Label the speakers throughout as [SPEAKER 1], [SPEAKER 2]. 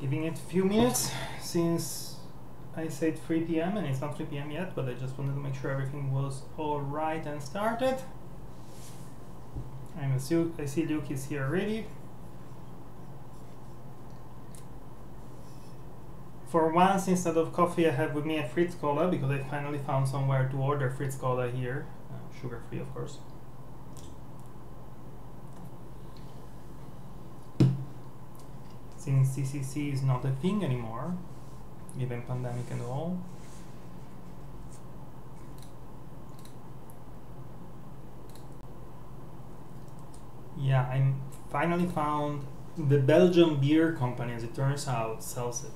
[SPEAKER 1] Giving it a few minutes since I said 3 p.m. and it's not 3 p.m. yet, but I just wanted to make sure everything was all right and started. I'm I see Luke is here already. For once, instead of coffee, I have with me a Fritz Cola because I finally found somewhere to order Fritz Cola here, uh, sugar free, of course. Since CCC is not a thing anymore, given pandemic and all. Yeah, I finally found the Belgian beer company, as it turns out, sells it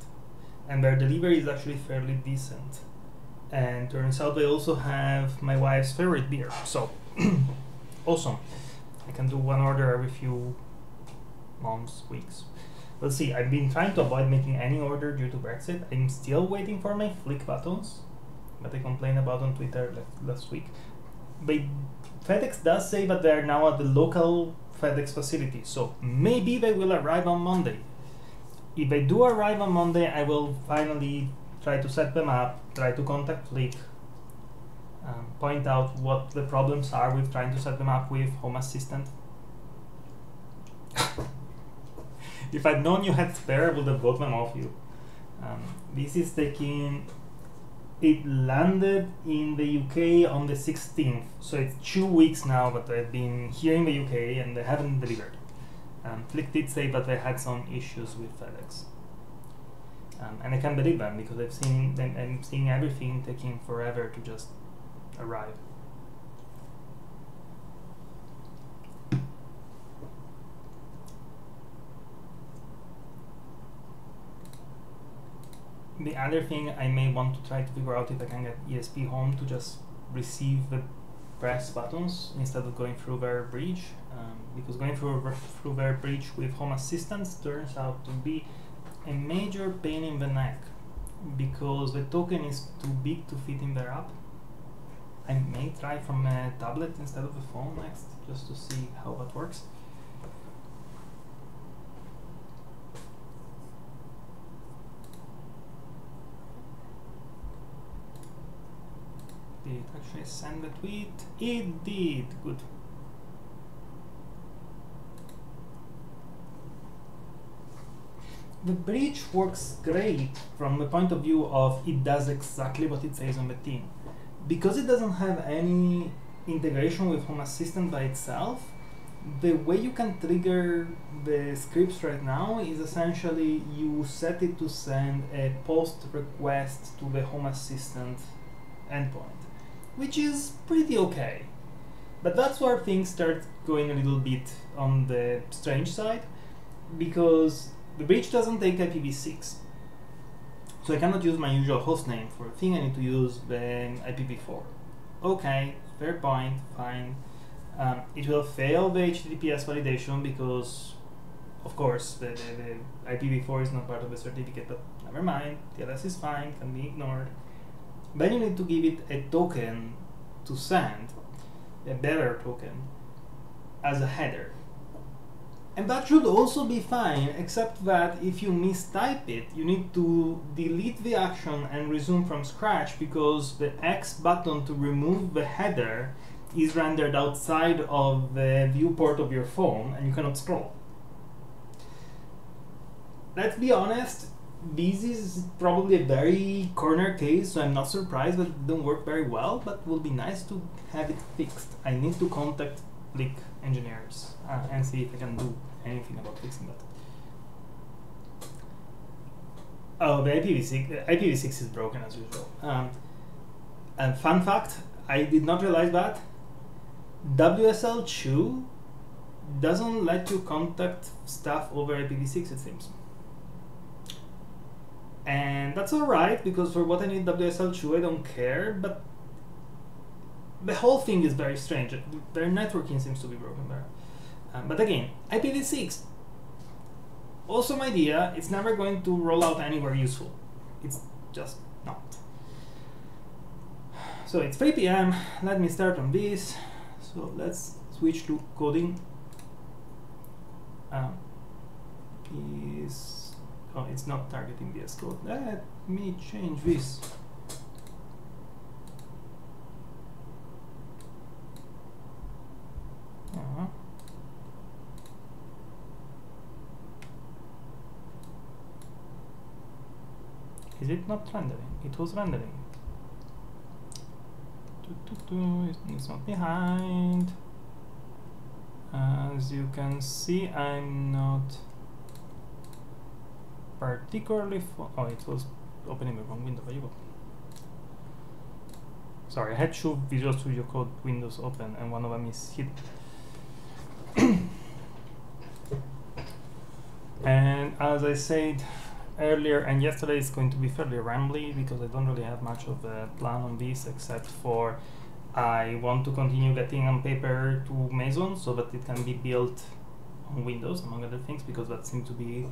[SPEAKER 1] and their delivery is actually fairly decent. And turns out they also have my wife's favorite beer. So awesome. I can do one order every few months, weeks. Let's see, I've been trying to avoid making any order due to Brexit. I'm still waiting for my Flic buttons that I complained about on Twitter last week. But FedEx does say that they're now at the local FedEx facility, so maybe they will arrive on Monday if they do arrive on Monday, I will finally try to set them up, try to contact Flic, um, point out what the problems are with trying to set them up with Home Assistant. if I'd known you had spare, I would have got them off you. Um, this is taking. It landed in the UK on the 16th, so it's two weeks now that I've been here in the UK and they haven't delivered. Um, Flic did say that they had some issues with FedEx. Um, and I can't believe them because I've seen I'm seeing everything taking forever to just arrive. The other thing I may want to try to figure out if I can get ESPHome to just receive the press buttons instead of going through their bridge um, because going through, through their bridge with Home Assistant turns out to be a major pain in the neck because the token is too big to fit in their app. I may try from a tablet instead of a phone next just to see how that works. Did it actually send the tweet? It did. Good. the bridge works great from the point of view of it does exactly what it says on the tin. Because it doesn't have any integration with Home Assistant by itself, the way you can trigger the scripts right now is essentially you set it to send a post request to the Home Assistant endpoint, which is pretty okay. But that's where things start going a little bit on the strange side, because the bridge doesn't take IPv6. So I cannot use my usual hostname for a thing, I need to use the IPv4. Okay, fair point, fine. Um, it will fail the HTTPS validation because, of course, the, the, the IPv4 is not part of the certificate, but never mind, TLS is fine, can be ignored. Then you need to give it a token to send, a bearer token, as a header. And that should also be fine, except that if you mistype it, you need to delete the action and resume from scratch because the X button to remove the header is rendered outside of the viewport of your phone and you cannot scroll. Let's be honest, this is probably a very corner case, so I'm not surprised that it don't work very well, but will be nice to have it fixed. I need to contact Flic engineers uh, and see if I can do anything about fixing that. Oh, the IPv6, IPv6 is broken as usual. Um, and fun fact, I did not realize that WSL2 doesn't let you contact stuff over IPv6, it seems. And that's alright, because for what I need WSL2, I don't care, but the whole thing is very strange. Their networking seems to be broken there. Um, but again, IPv6, awesome idea. It's never going to roll out anywhere useful. It's just not. So it's 3 p.m. Let me start on this. So let's switch to coding. Um, oh, it's not targeting VS Code. Let me change this. Uh-huh. Is it not rendering? It was rendering. It's not behind. As you can see, I'm not particularly for oh it was opening the wrong window there you go. Sorry I had two Visual Studio Code windows open and one of them is hidden. And as I said earlier and yesterday it's going to be fairly rambly because I don't really have much of a plan on this except for I want to continue getting unpaper to Meson so that it can be built on Windows among other things because that seems to be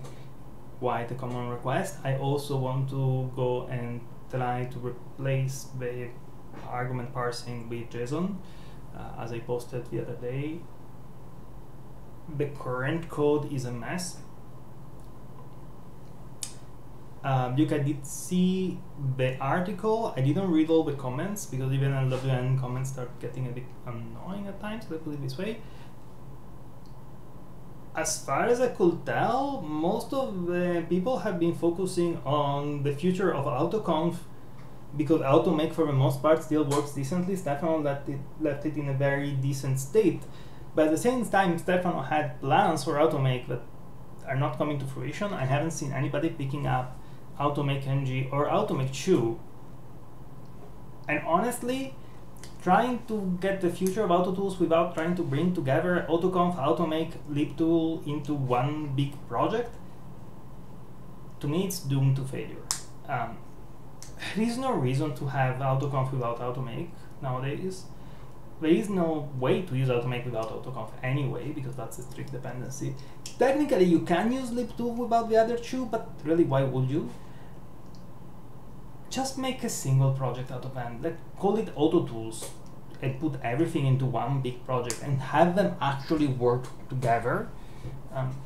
[SPEAKER 1] quite a common request. I also want to go and try to replace the argument parsing with JSON, uh, as I posted the other day. The current code is a mess. Um, you can did see the article. I didn't read all the comments because even LWN comments start getting a bit annoying at times, let's put it this way as far as I could tell, most of the people have been focusing on the future of AutoConf because AutoMake for the most part still works decently. Stefano left it, left it in a very decent state. But at the same time, Stefano had plans for AutoMake that are not coming to fruition. I haven't seen anybody picking up AutoMake NG or AutoMake 2. And honestly, trying to get the future of AutoTools without trying to bring together AutoConf, AutoMake, LibTool into one big project, to me it's doomed to failure. Um, there is no reason to have AutoConf without AutoMake nowadays. There is no way to use AutoMake without AutoConf anyway, because that's a strict dependency. Technically, you can use LibTool without the other two, but really, why would you? Just make a single project out of them. Let call it Auto Tools and put everything into one big project and have them actually work together. Um,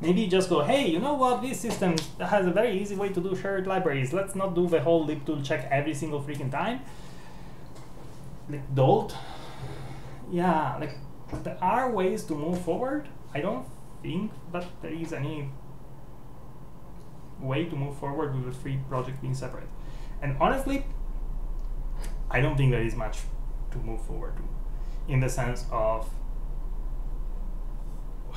[SPEAKER 1] maybe just go, hey, you know what? This system has a very easy way to do shared libraries. Let's not do the whole libtool check every single freaking time. Like Dolt, yeah, like there are ways to move forward. I don't think that there is any way to move forward with a free project being separate. And honestly, I don't think there is much to move forward to in the sense of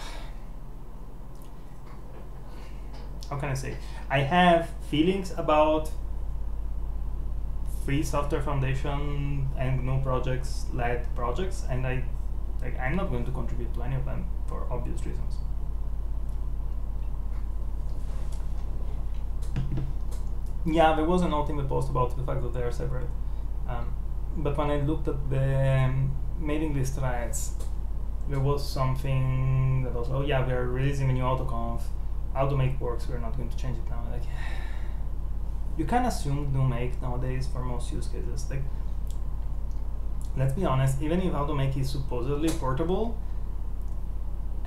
[SPEAKER 1] how can I say? I have feelings about free software foundation and GNU projects led projects and I like I'm not going to contribute to any of them for obvious reasons. Yeah, there was a note in the post about the fact that they are separate. Um, but when I looked at the um, mailing list threads, there was something that was, oh yeah, we are releasing a new AutoConf. AutoMake works, we're not going to change it now. Like, you can assume GNU Make nowadays for most use cases. Like, let's be honest, even if AutoMake is supposedly portable,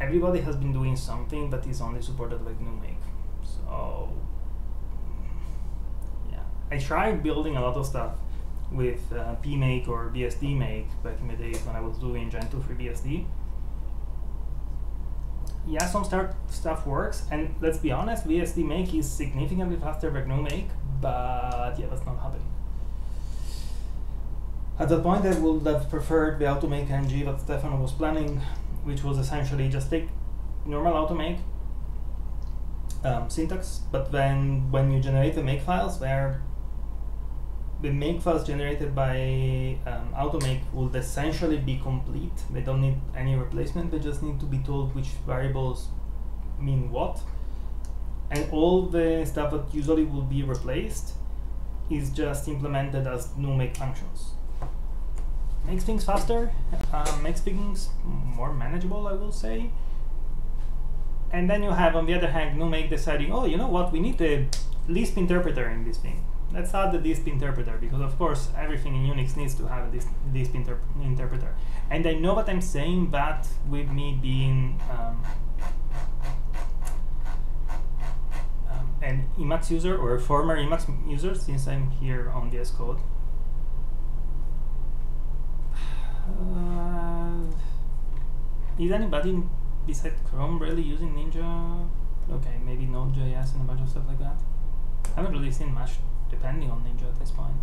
[SPEAKER 1] everybody has been doing something that is only supported by GNU Make. So I tried building a lot of stuff with uh, PMake or BSD Make back in the days when I was doing Gentoo for BSD. Yeah, some start stuff works, and let's be honest, BSD Make is significantly faster than GNU Make, but yeah, that's not happening. At that point, I would have preferred the AutoMake NG that Stefano was planning, which was essentially just take normal AutoMake um, syntax, but then when you generate the make files, they're the make files generated by um, AutoMake will essentially be complete. They don't need any replacement. They just need to be told which variables mean what. And all the stuff that usually will be replaced is just implemented as new make functions. Makes things faster, uh, makes things more manageable, I will say. And then you have, on the other hand, GNU make deciding, oh, you know what, we need a Lisp interpreter in this thing let's add the Lisp interpreter because of course everything in Unix needs to have a Lisp inter interpreter. And I know what I'm saying but with me being um, um, an Emacs user or a former Emacs user since I'm here on VS Code. Uh, is anybody besides Chrome really using Ninja? Okay, maybe Node.js and a bunch of stuff like that. I haven't really seen much depending on Ninja at this point.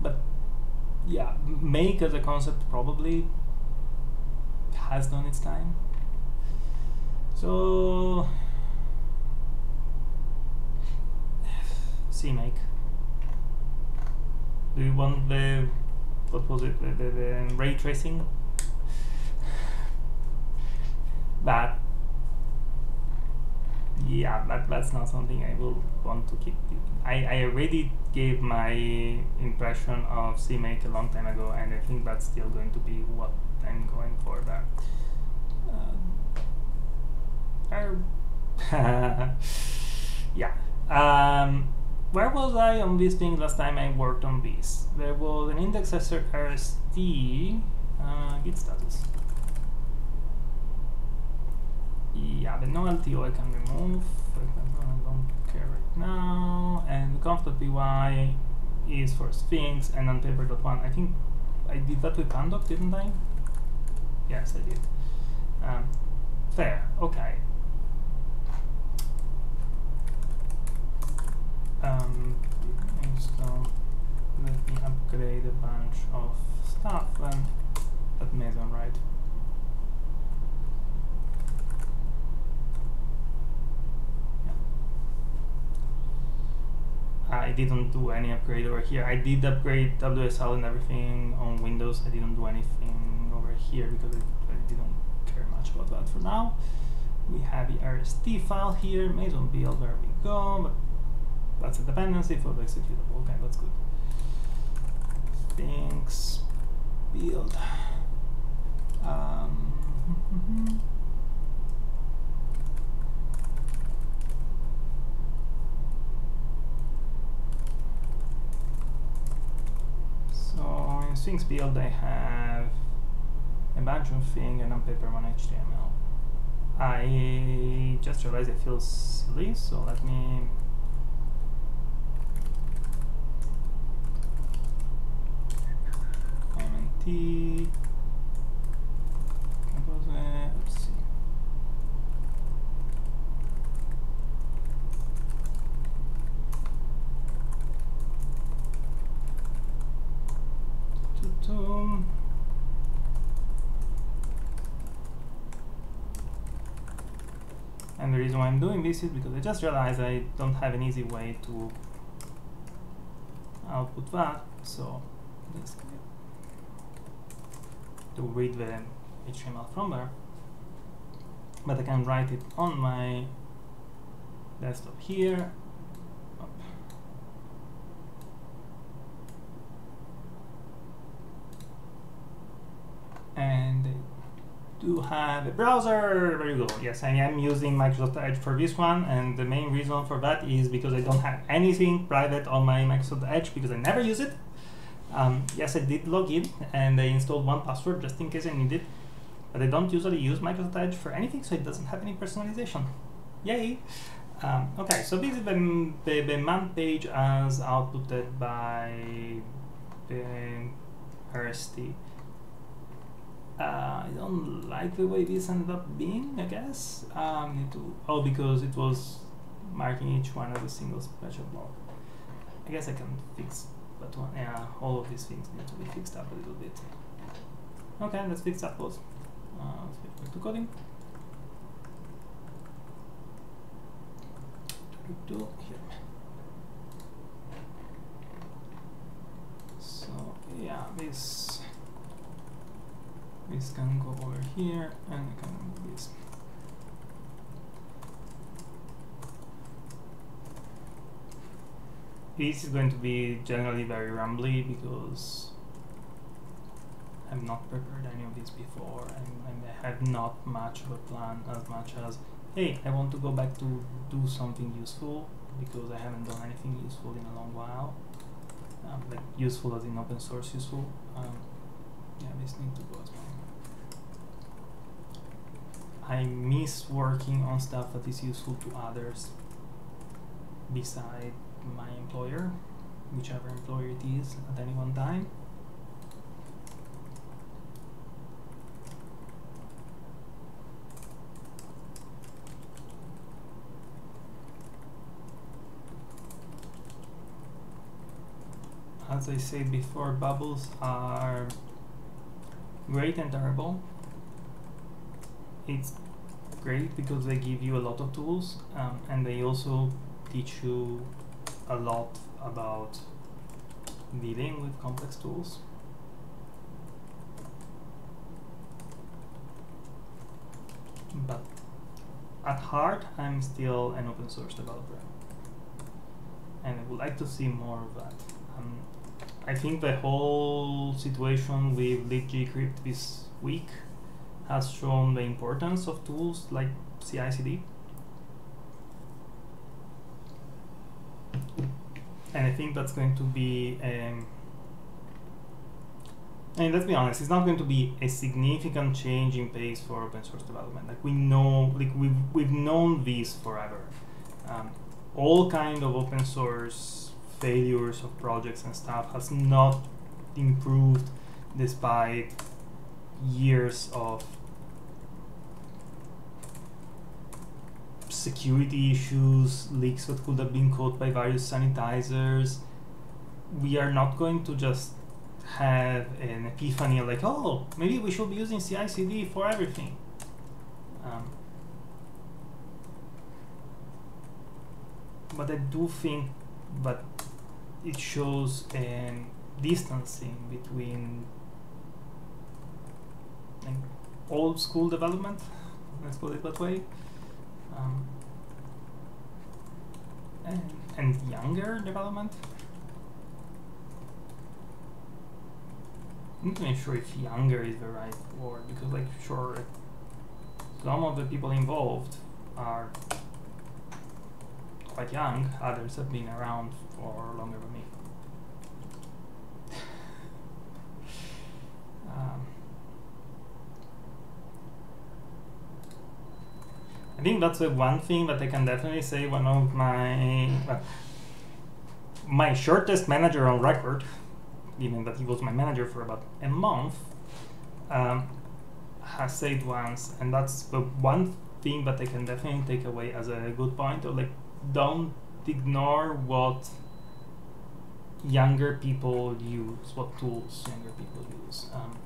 [SPEAKER 1] But yeah, make as a concept probably has done its time. So CMake. Do you want the what was it the, the, the ray tracing? That yeah, that, that's not something I will want to keep. I, I already gave my impression of CMake a long time ago, and I think that's still going to be what I'm going for there. Um, yeah. Um, where was I on this thing last time I worked on this? There was an indexer RST uh, git status. Yeah, but no LTO I can remove. For example, I don't care right now. And conf.py is for Sphinx and unpaper.one. I think I did that with conduct, didn't I? Yes, I did. Um, fair, okay. Um, so let me upgrade a bunch of stuff and at Meson, right? I didn't do any upgrade over here. I did upgrade WSL and everything on Windows. I didn't do anything over here because I, I didn't care much about that for now. We have the RST file here, Meson build, there we go. But that's a dependency for the executable. Okay, that's good. Things build. Um, hmm, hmm, hmm So in Sphinx build I have a bunch of things and unpaper one HTML. I just realized it feels silly, so let me comment compose let's see and the reason why I'm doing this is because I just realized I don't have an easy way to output that so this to read the HTML from there. But I can write it on my desktop here. And to have a browser. There you go. Yes, I am using Microsoft Edge for this one, and the main reason for that is because I don't have anything private on my Microsoft Edge because I never use it. Um, yes, I did log in and I installed 1Password just in case I need it, but I don't usually use Microsoft Edge for anything, so it doesn't have any personalization. Yay! Um, okay, so this is the, the, the man page as outputted by the RST. Uh, I don't like the way this ended up being, I guess. Um, need to, oh, because it was marking each one as a single special block. I guess I can fix that one. Yeah, all of these things need to be fixed up a little bit. Okay, let's fix up those. Uh, let's get back to coding. Here. So yeah, this this can go over here and I can move this. This is going to be generally very rambly because I've not prepared any of this before and, I have not much of a plan as much as hey I want to go back to do something useful because I haven't done anything useful in a long while um, like useful as in open source useful um, yeah this needs to go as well I miss working on stuff that is useful to others beside my employer, whichever employer it is at any one time. as I said before, bubbles are great and terrible. It's great because they give you a lot of tools um, and they also teach you a lot about dealing with complex tools. But at heart, I'm still an open source developer. And I would like to see more of that. Um, I think the whole situation with libgcrypt this week has shown the importance of tools like CI/CD. And I think that's going to be, um, let's be honest, it's not going to be a significant change in pace for open source development. Like we know, like we've, we've known this forever. Um, all kind of open source failures of projects and stuff has not improved despite years of security issues, leaks that could have been caught by various sanitizers. We are not going to just have an epiphany like, oh, maybe we should be using CI/CD for everything. Um, but I do think that it shows a distancing between like, old school development, let's put it that way, um, and, younger development. I'm not even sure if younger is the right word because, like, sure, some of the people involved are quite young, others have been around for longer than me. um, I think that's the one thing that I can definitely say one of my my shortest manager on record, given that he was my manager for about a month, um, has said once, and that's the one thing that I can definitely take away as a good point of like don't ignore what younger people use, what tools younger people use. Um,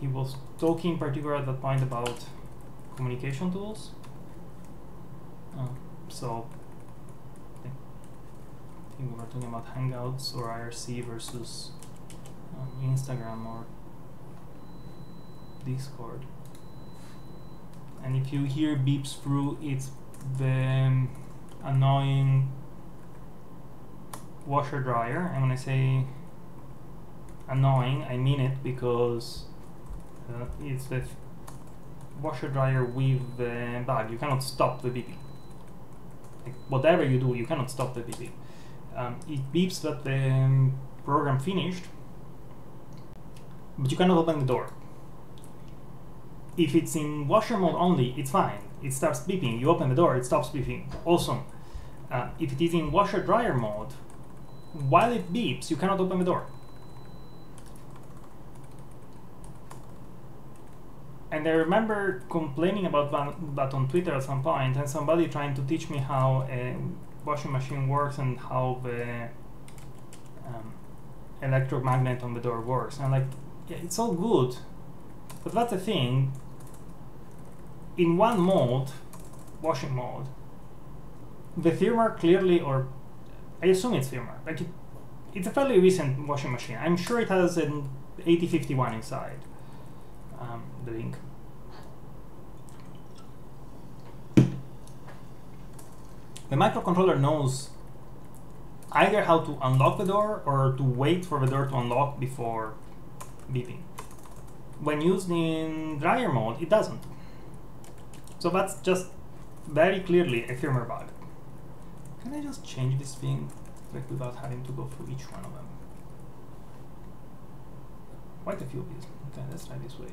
[SPEAKER 1] he was talking in particular at that point about communication tools. Um, so I think we were talking about Hangouts or IRC versus um, Instagram or Discord. And if you hear beeps through, it's the annoying washer dryer and when I say annoying I mean it because uh, it's the washer dryer with the bug you cannot stop the beeping like whatever you do you cannot stop the beeping um, it beeps that the um, program finished but you cannot open the door if it's in washer mode only it's fine it starts beeping. You open the door, it stops beeping. Awesome. Uh, if it is in washer dryer mode, while it beeps, you cannot open the door. And I remember complaining about that on Twitter at some point, and somebody trying to teach me how a washing machine works and how the um, electromagnet on the door works. And I'm like, yeah, it's all good, but that's the thing in one mode, washing mode, the firmware clearly, or I assume it's firmware, like it, it's a fairly recent washing machine. I'm sure it has an 8051 inside um, the. The microcontroller knows either how to unlock the door or to wait for the door to unlock before beeping. When used in dryer mode, it doesn't. So that's just very clearly a firmware bug. Can I just change this thing like without having to go through each one of them? Quite a few of these. Okay, let's try this way.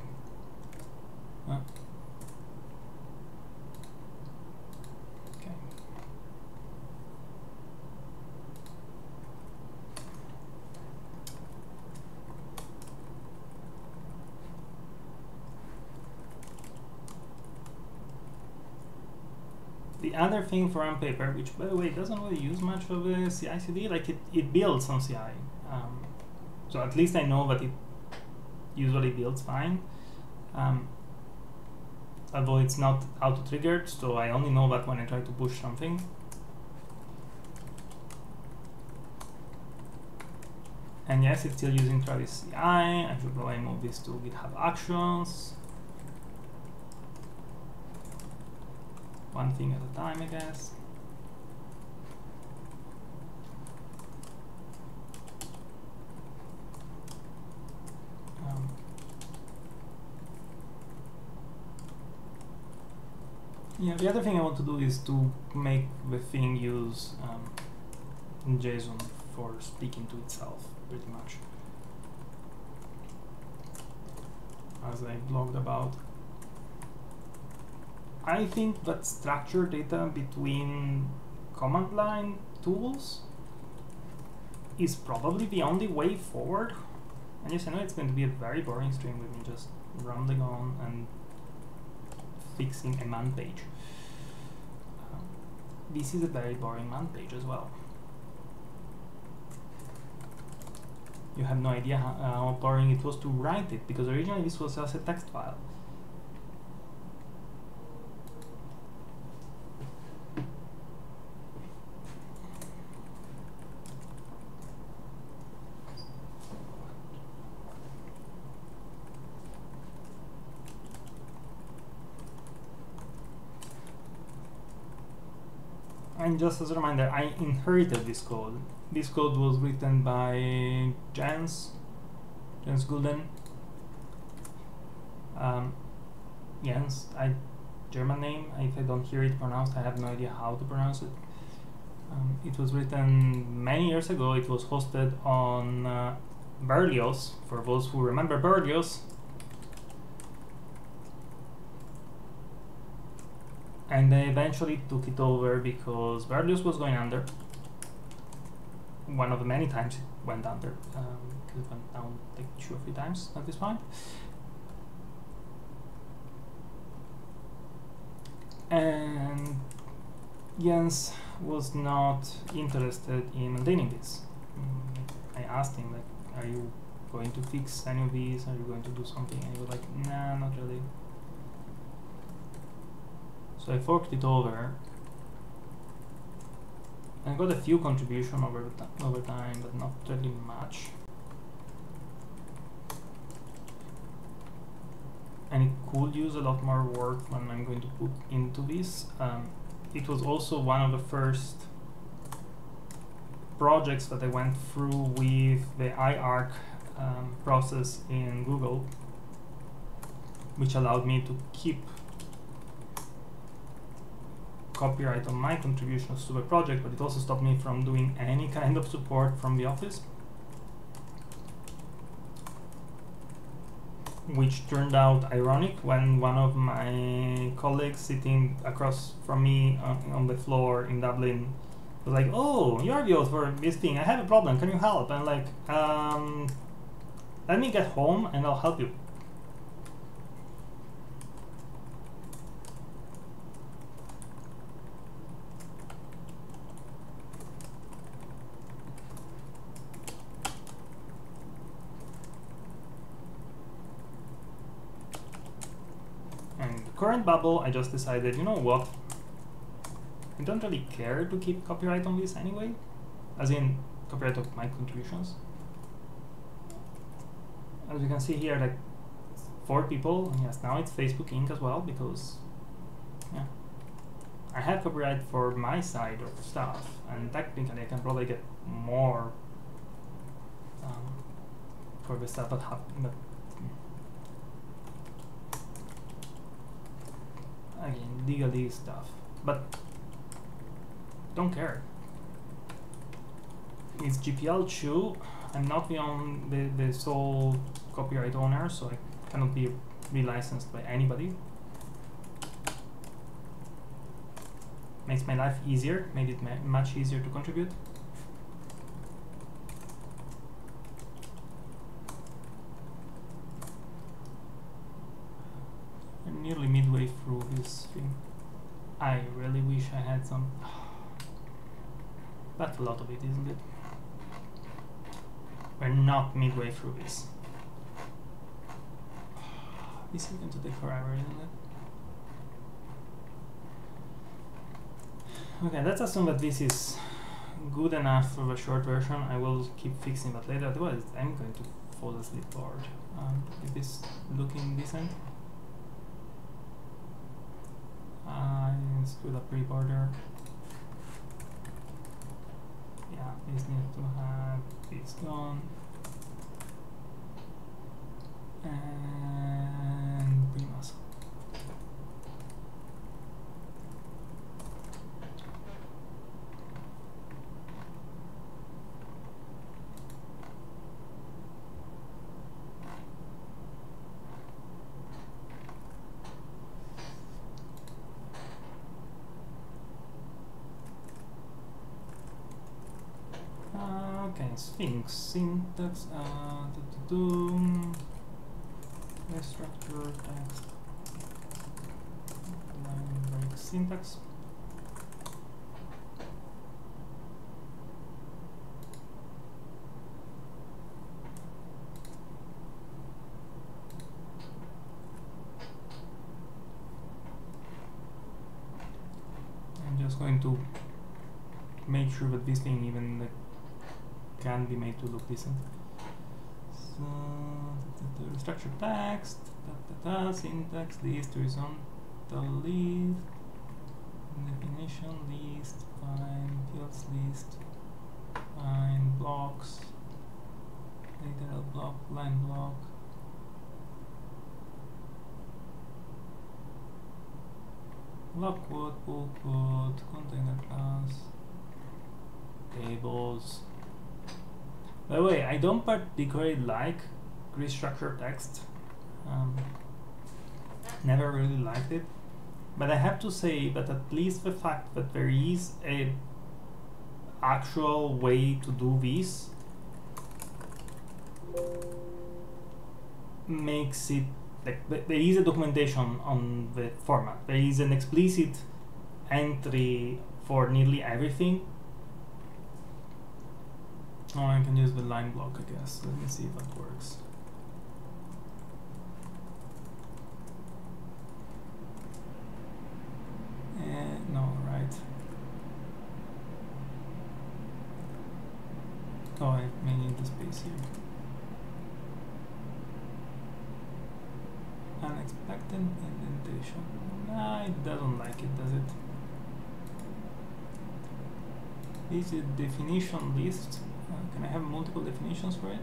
[SPEAKER 1] The other thing for unpaper, which by the way doesn't really use much of the CI/CD, like it, it builds on CI, um, so at least I know that it usually builds fine. Um, although it's not auto triggered, so I only know that when I try to push something. And yes, it's still using Travis CI. I should probably move this to GitHub Actions. One thing at a time, I guess. Um, yeah, the other thing I want to do is to make the thing use um, JSON for speaking to itself pretty much. As I blogged about. I think that structured data between command line tools is probably the only way forward. And yes, I know it's going to be a very boring stream with me just rambling on and fixing a man page. This is a very boring man page as well. you have no idea how, uh, how boring it was to write it because originally this was just a text file. And just as a reminder, I inherited this code this code was written by Jens, Jens Gulden. Um, Jens, I German name. If I don't hear it pronounced, I have no idea how to pronounce it. Um, it was written many years ago. It was hosted on uh, BerliOS. For those who remember BerliOS, and they eventually took it over because BerliOS was going under one of the many times it went under. Um, it went down like two or three times at this point. And Jens was not interested in maintaining this. Mm, I asked him, like, are you going to fix any of these? Are you going to do something? And he was like, nah, not really. So I forked it over I got a few contribution over over time, but not really much. And it could use a lot more work when I'm going to put into this. Um, it was also one of the first projects that I went through with the IARC um, process in Google, which allowed me to keep copyright on my contributions to the project, but it also stopped me from doing any kind of support from the office. Which turned out ironic when one of my colleagues sitting across from me on, on the floor in Dublin was like, "Oh, you're the author this thing. I have a problem. Can you help?" And like, um, "Let me get home and I'll help you." current bubble, I just decided, you know what? I don't really care to keep copyright on this anyway, as in copyright of my contributions. As you can see here, like four people, and yes, now it's Facebook Inc. as well, because, yeah, I have copyright for my side of stuff, and technically I can probably get more um, for the stuff that, that again legally stuff. But don't care. It's GPL 2 I'm not the, on the, the sole copyright owner so I cannot be relicensed by anybody. Makes my life easier made it much easier to contribute I really wish I had some. That's a lot of it, isn't it? We're not midway through this. This is going to take forever, isn't it? Okay, let's assume that this is good enough for a short version. I will keep fixing that later, otherwise I'm going to fall asleep bored. Um, is this looking decent? Uh, let's do the pre-border. Yeah, this needs to have this gone. And pre-muscle. Uh, okay, Sphinx syntax. Uh, do, do, do. structure text. Line break syntax. I'm just going to make sure that this thing even like, can be made to look decent. So, the, the structure text, da, da, da, syntax, list, horizontal list, definition list, find fields list, find blocks, literal block, line block. Block quote, pull quote, container class, tables. By the way, I don't particularly like grid structure text. Um, never really liked it. But I have to say that at least the fact that there is a actual way to do this makes it like there is a documentation on the format. There is an explicit entry for nearly everything Oh, I can use the line block, I guess. Let me see if that works. Eh, no, right. Oh, I may need the space here. Unexpected indentation. Nah, it doesn't like it, does it? Is it definition list? Can I have multiple definitions for it?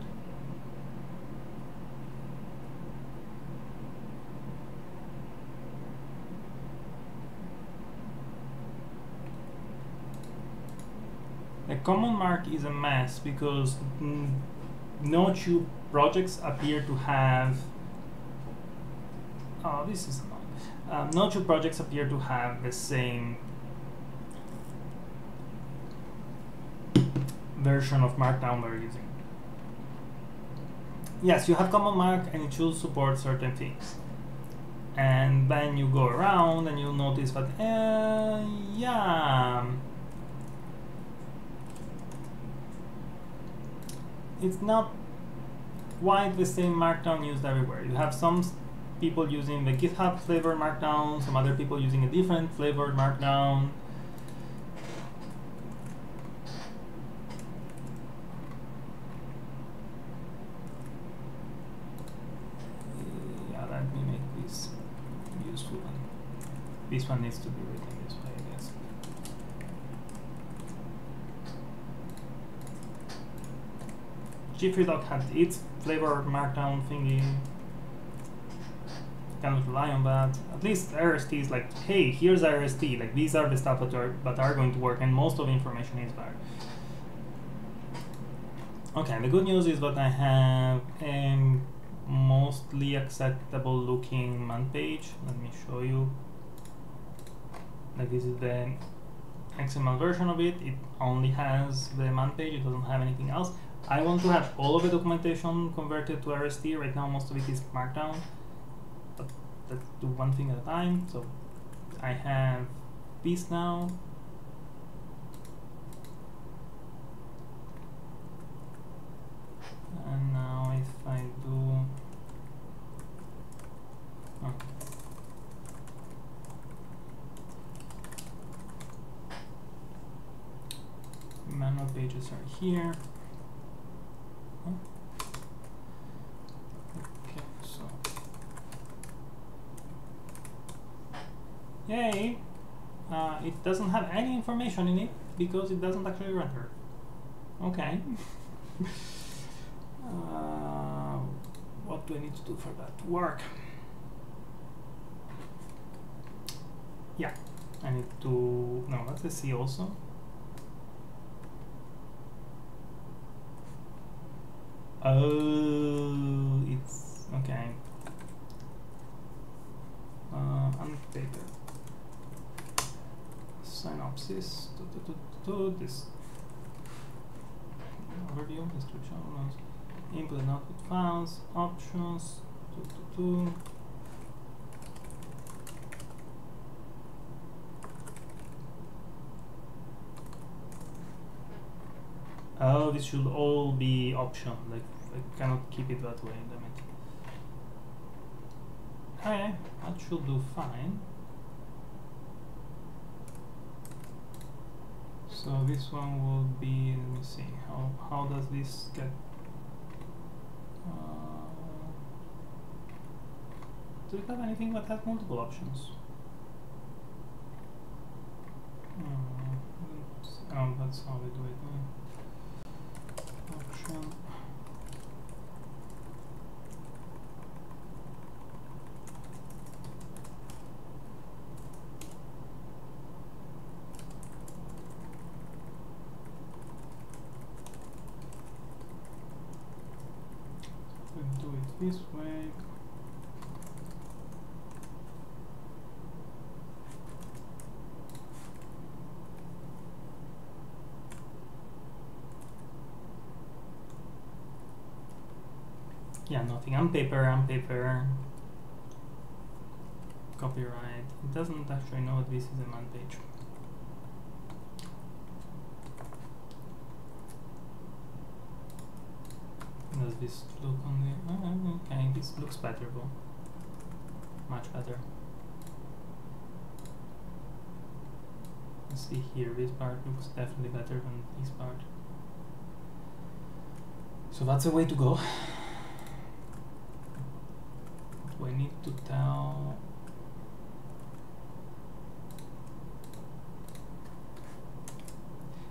[SPEAKER 1] A CommonMark is a mess because no two projects appear to have. Oh, this is annoying. Um, no two projects appear to have the same version of Markdown we're using. Yes, you have CommonMark and it should support certain things. And then you go around and you'll notice that, uh, yeah, it's not quite the same Markdown used everywhere. You have some people using the GitHub flavored Markdown, some other people using a different flavored Markdown. This one needs to be written this way, I guess. g3doc had its flavor markdown thingy. Cannot rely on that. At least RST is like, hey, here's RST. Like these are the stuff that are that are going to work, and most of the information is there. Okay, the good news is that I have a mostly acceptable looking man page. Let me show you like this is the XML version of it. It only has the man page, it doesn't have anything else. I want to have all of the documentation converted to RST. Right now most of it is Markdown. But let's do one thing at a time. So I have this now. And now if I do oh. Manual pages are here. Okay, so yay! Uh, it doesn't have any information in it because it doesn't actually render. Okay. uh, what do I need to do for that to work? Yeah, I need to. No, let's see also. Oh, it's okay. Uh, unpaper. Synopsis. To, to, to, this. Overview, description, input and output files, options. Oh, this should all be option. Like I cannot keep it that way. Damn it. Okay, that should do fine. So this one will be. Let me see. How how does this get? Uh, do we have anything that has multiple options? Hmm. Oh, that's how we do it. Yeah option we do it this way nothing. Unpaper, on paper. Copyright. It doesn't actually know that this is a man page. Does this look on the... Oh, okay, this looks better though. Much better. Let's see here, this part looks definitely better than this part. So that's a way to go we need to tell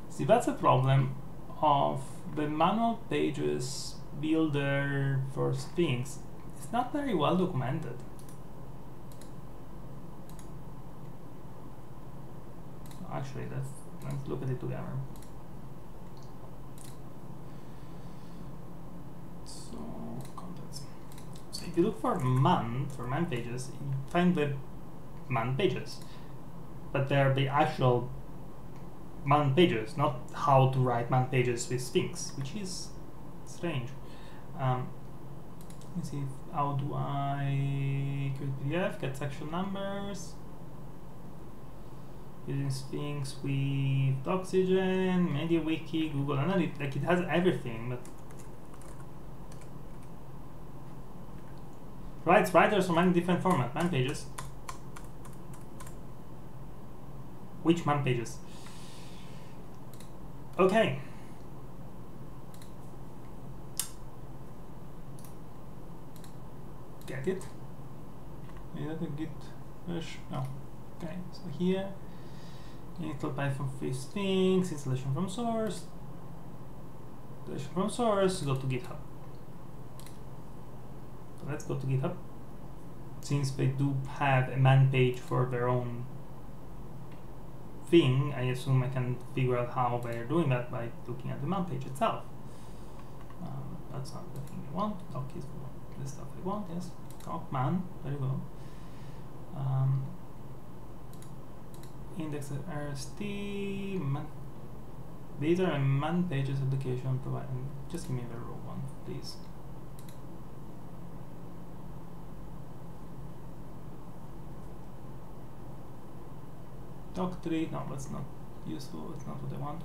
[SPEAKER 1] see that's a problem of the manual pages builder for Sphinx. It's not very well documented. Actually let's let's look at it together if you look for man, for man pages, you find the man pages. But they're the actual man pages, not how to write man pages with Sphinx, which is strange. Um, let me see, how do I create PDF, get section numbers, using Sphinx with Doxygen, MediaWiki, Google Analytics, like it has everything, but Writes writers from many different formats. Man pages. Which man pages? Okay. Get it? Is that a git push? Oh, no. Okay, so here install Python free things, installation from source, installation from source, go to GitHub let's go to GitHub. Since they do have a man page for their own thing, I assume I can figure out how they're doing that by looking at the man page itself. Um, that's not the thing we want. Doc is the stuff we want, yes. Doc man, you go. Um, index RST, man. These are man pages application providing. Just give me the raw one, please. Doc tree. No, that's not useful. It's not what I want.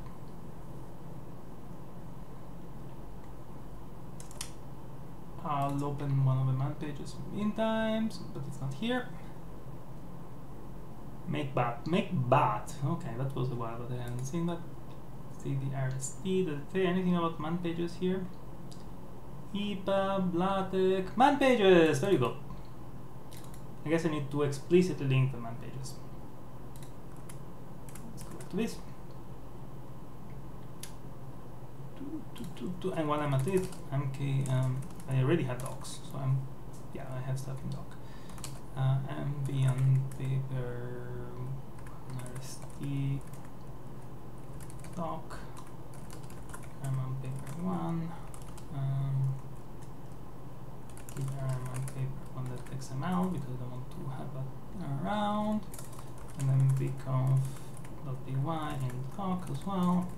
[SPEAKER 1] I'll open one of the man pages in times, but it's not here. Make bat. Make bat. Okay, that was a while, but I hadn't seen that. See the RST. Does it say anything about man pages here? EPUB, LaTeX, man pages. There you go. I guess I need to explicitly link the man pages. Let's go back to this. And while I'm at it, MK, um, I already have docs, so I'm, yeah, I have stuff in doc. Uh, ambient paper, RST, doc, I'm unpaper one, um, I'm unpaper one that XML because I don't want to have it around, and then bconf.py and doc as well.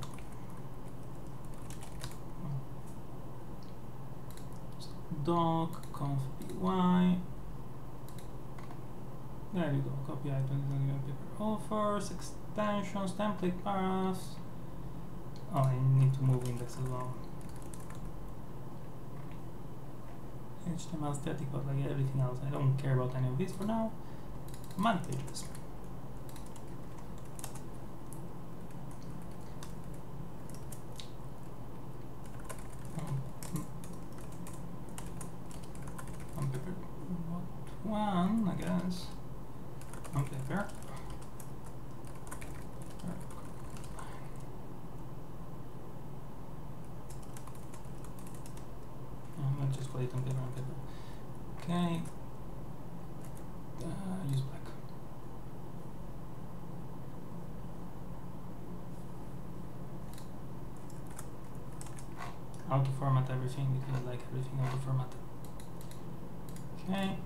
[SPEAKER 1] doc conf py. There you go, copy items and paper offers, extensions, template paragraphs. Oh, I need to move index as well. HTML static, but like everything else, I don't care about any of this for now. Man pages. one, I guess. Okay, fair. I'm gonna just wait unpaper on paper. Okay. Uh, use black. How to format everything everything auto formatted. Okay.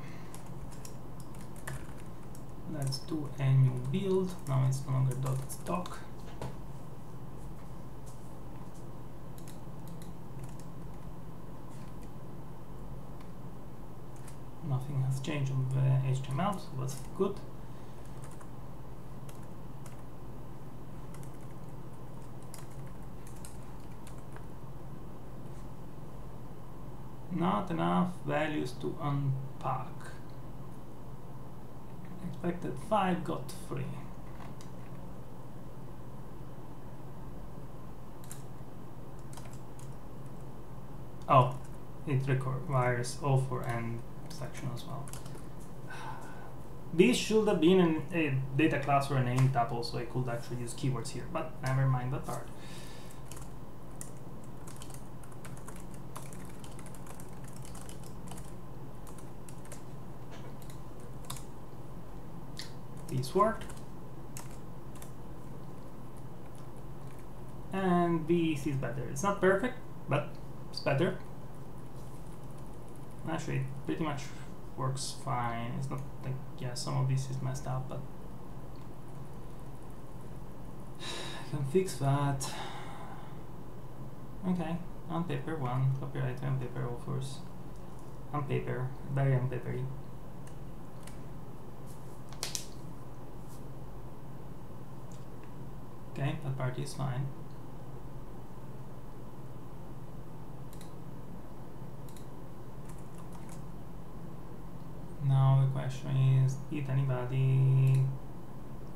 [SPEAKER 1] Let's do a new build. Now it's no longer dot stock. Nothing has changed on the HTML so that's good not enough values to unpack expected 5 got 3. Oh, it requires O4 and section as well. This should have been an, a data class or a name tuple, so I could actually use keywords here, but never mind that part. Worked. And this is better. It's not perfect, but it's better. Actually, it pretty much works fine. It's not like, yeah, some of this is messed up, but I can fix that. Okay, unpaper one, copyright unpaper offers. Unpaper, very on papery. Okay, that party is fine. Now the question is, did anybody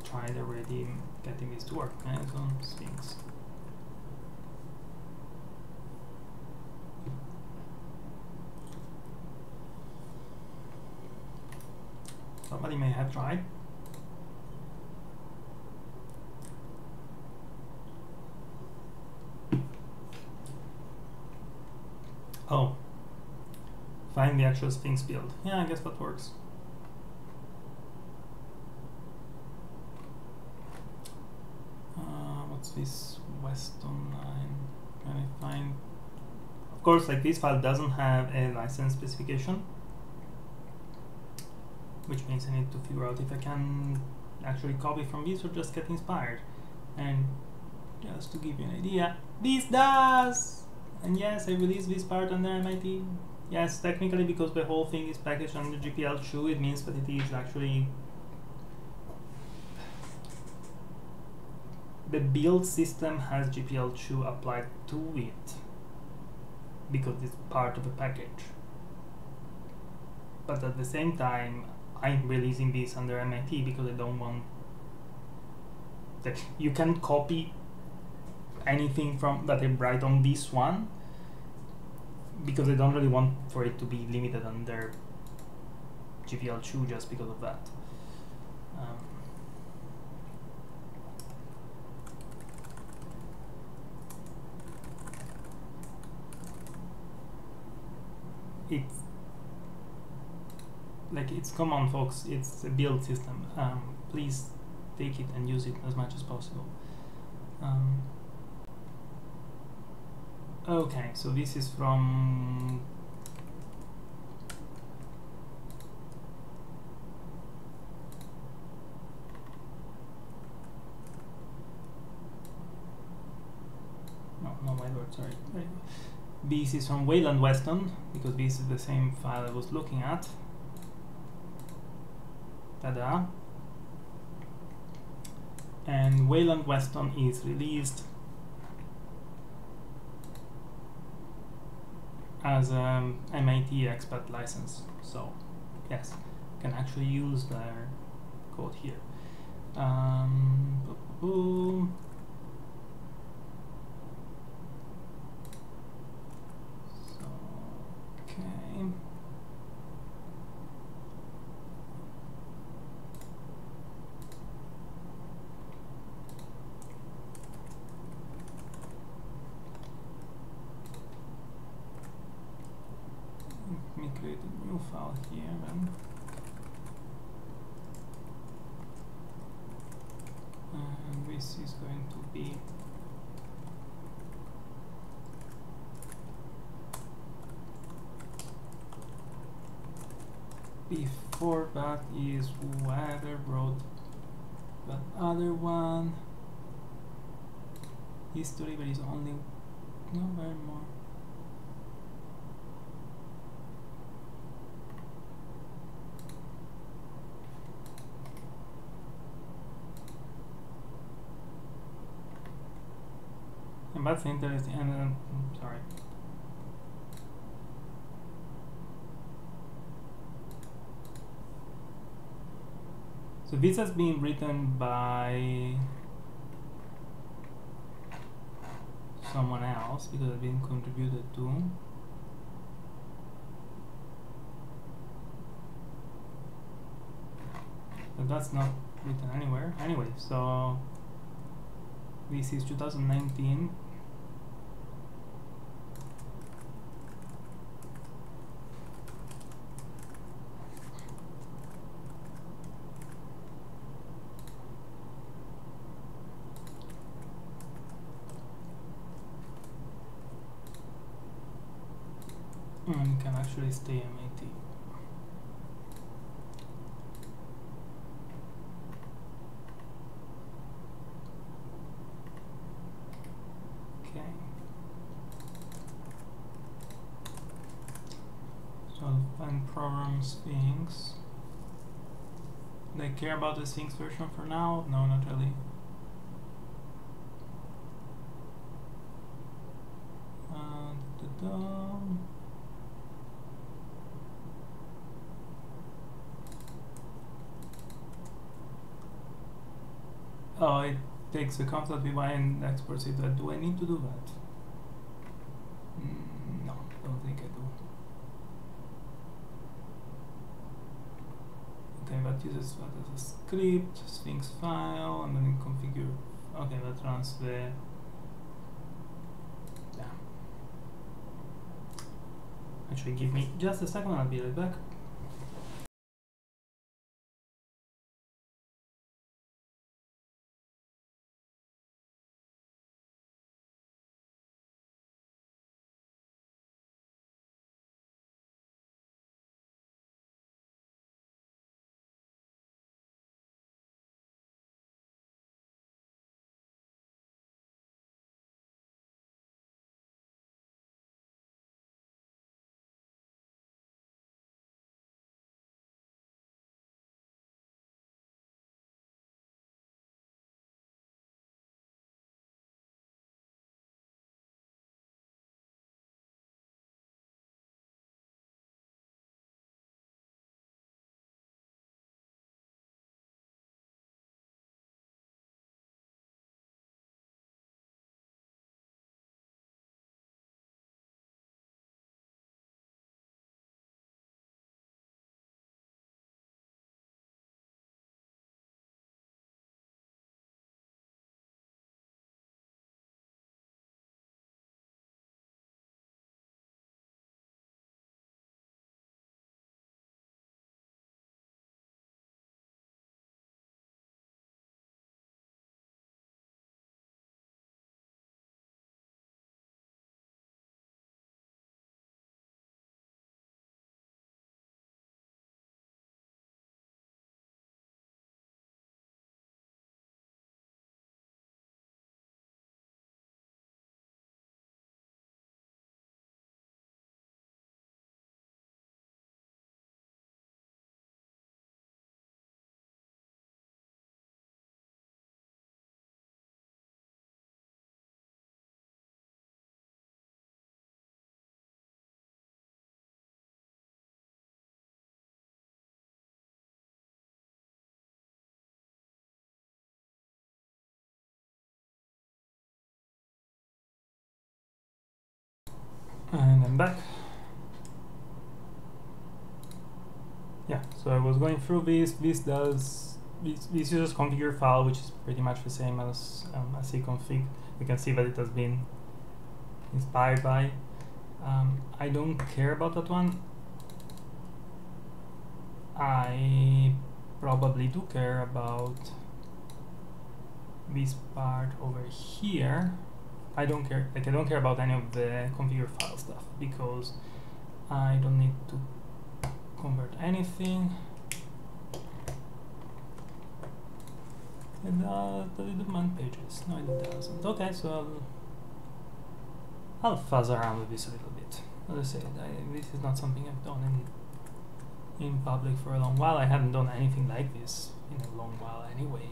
[SPEAKER 1] tried already getting this to work? Amazon Sphinx. Somebody may have tried. Oh. Find the actual Sphinx build. Yeah, I guess that works. Uh, what's this West Online? Can I find... Of course, like this file doesn't have a license specification, which means I need to figure out if I can actually copy from this or just get inspired. And just to give you an idea, this does! And yes, I released this part under MIT. Yes, technically because the whole thing is packaged under GPL2, it means that it is actually the build system has GPL2 applied to it because it's part of the package. But at the same time, I'm releasing this under MIT because I don't want that you can copy anything from that I write on this one because I don't really want for it to be limited under GPL2 just because of that. Um, it's like it's come on folks. It's a build system. Um, please take it and use it as much as possible. Um, okay so this is from no no my word sorry. This is from Wayland Weston because this is the same file I was looking at. Tada. And Wayland Weston is released as a MIT Expat license. So yes you can actually use their code here. Um, so okay let me create file here. And this is going to be before that is weather road that other one history but is only nowhere more that's interesting and um, sorry. So this has been written by someone else because it's been contributed to. But that's not written anywhere. Anyway so this is 2019 and can actually stay MIT. Okay. So find program Sphinx. Do care about the Sphinx version for now? No, not really. Uh, da -da -da. Oh, takes the const.py and exports it. Do I need to do that? Mm, no, don't think I do. Okay, that uses what as a script, Sphinx file, and then configure. Okay, that runs the. Yeah. Actually, give me just a second. I'll be right back. And I'm back. Yeah, so I was going through this. This does this, this uses configure file, which is pretty much the same as um, as cconfig. You can see that it has been inspired by. Um, I don't care about that one. I probably do care about this part over here. I don't care, like I don't care about any of the configure file stuff because I don't need to convert anything. And uh, the man pages, no it doesn't. Okay, so I'll, I'll fuzz around with this a little bit. As I said, I, this is not something I've done in, in public for a long while. I haven't done anything like this in a long while anyway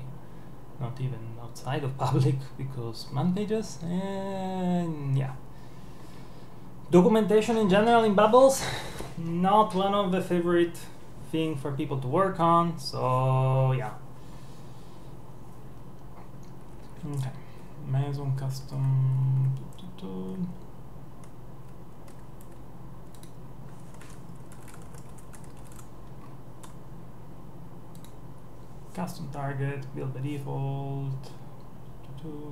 [SPEAKER 1] not even outside of public because man pages and yeah. Documentation in general in bubbles not one of the favorite thing for people to work on so yeah. Okay. Meson custom custom target, build by default,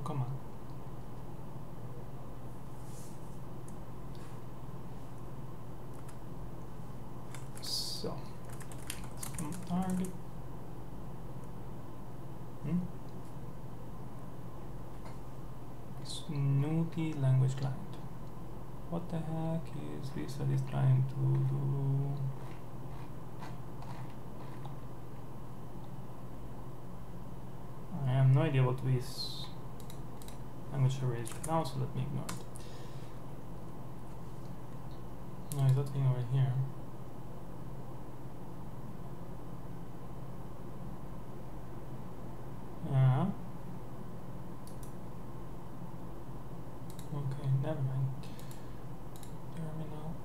[SPEAKER 1] come on. So, custom target. Hmm? Snooty language client. What the heck is this that is trying to do? I have no idea what this language array is right now, so let me ignore it. No, is that thing over here? Yeah. Okay, never mind. Terminal.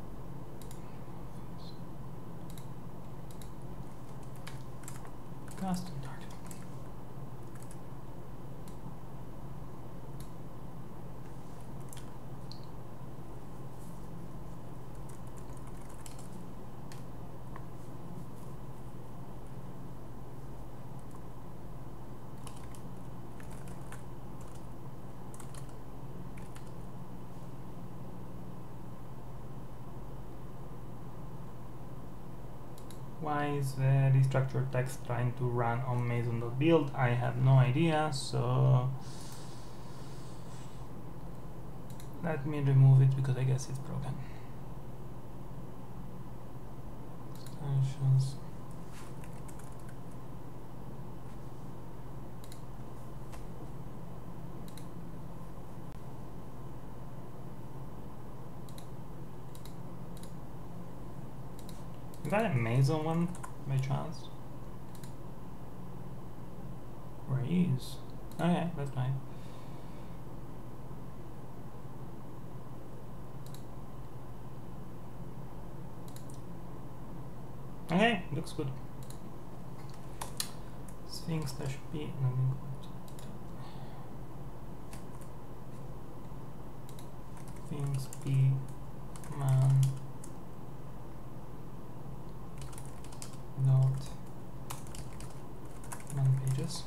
[SPEAKER 1] Custom is text trying to run on meson.build? I have no idea, so let me remove it because I guess it's broken. Extensions. Is that a Meson one by chance? Raise. Okay, that's fine. Okay, looks good. Sphinx dash P. Sphinx P man not man pages.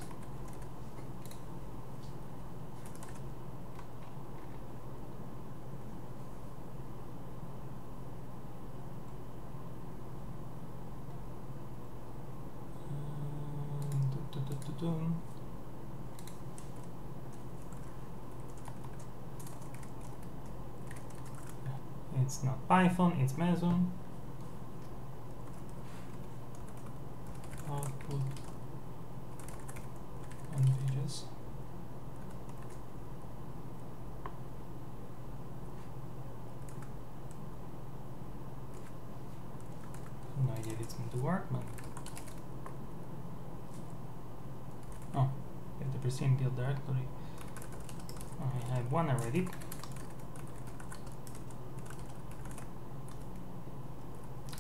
[SPEAKER 1] It's not Python, it's Meson. output on pages. No idea if it's going to work, but oh, the build directory. I have one already.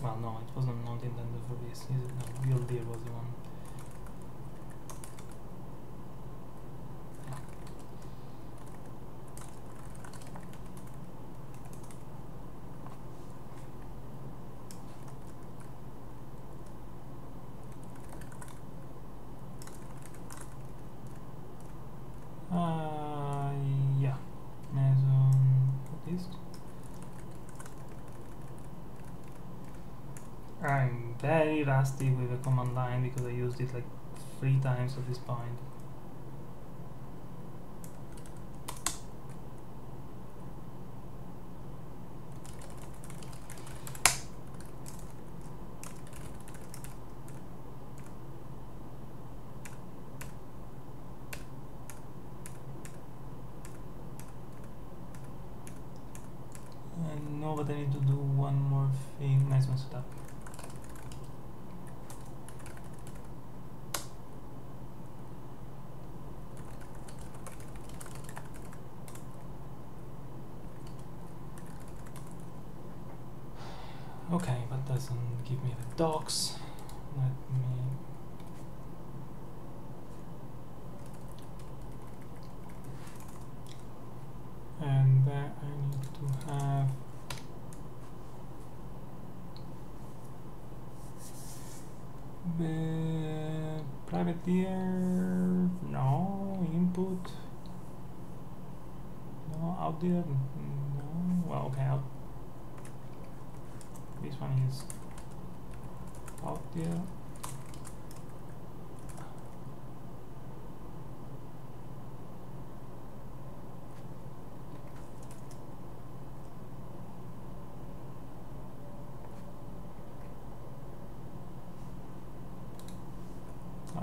[SPEAKER 1] Well, no, wasn't not intended for this. No, builddir was the one. Rusty with the command line because I used it like three times at this point. I know but I need to do one more thing. Nice one set up. Okay, but doesn't give me the docs. Let me and then I need to have the privateer no input no out there no well okay out this one is out there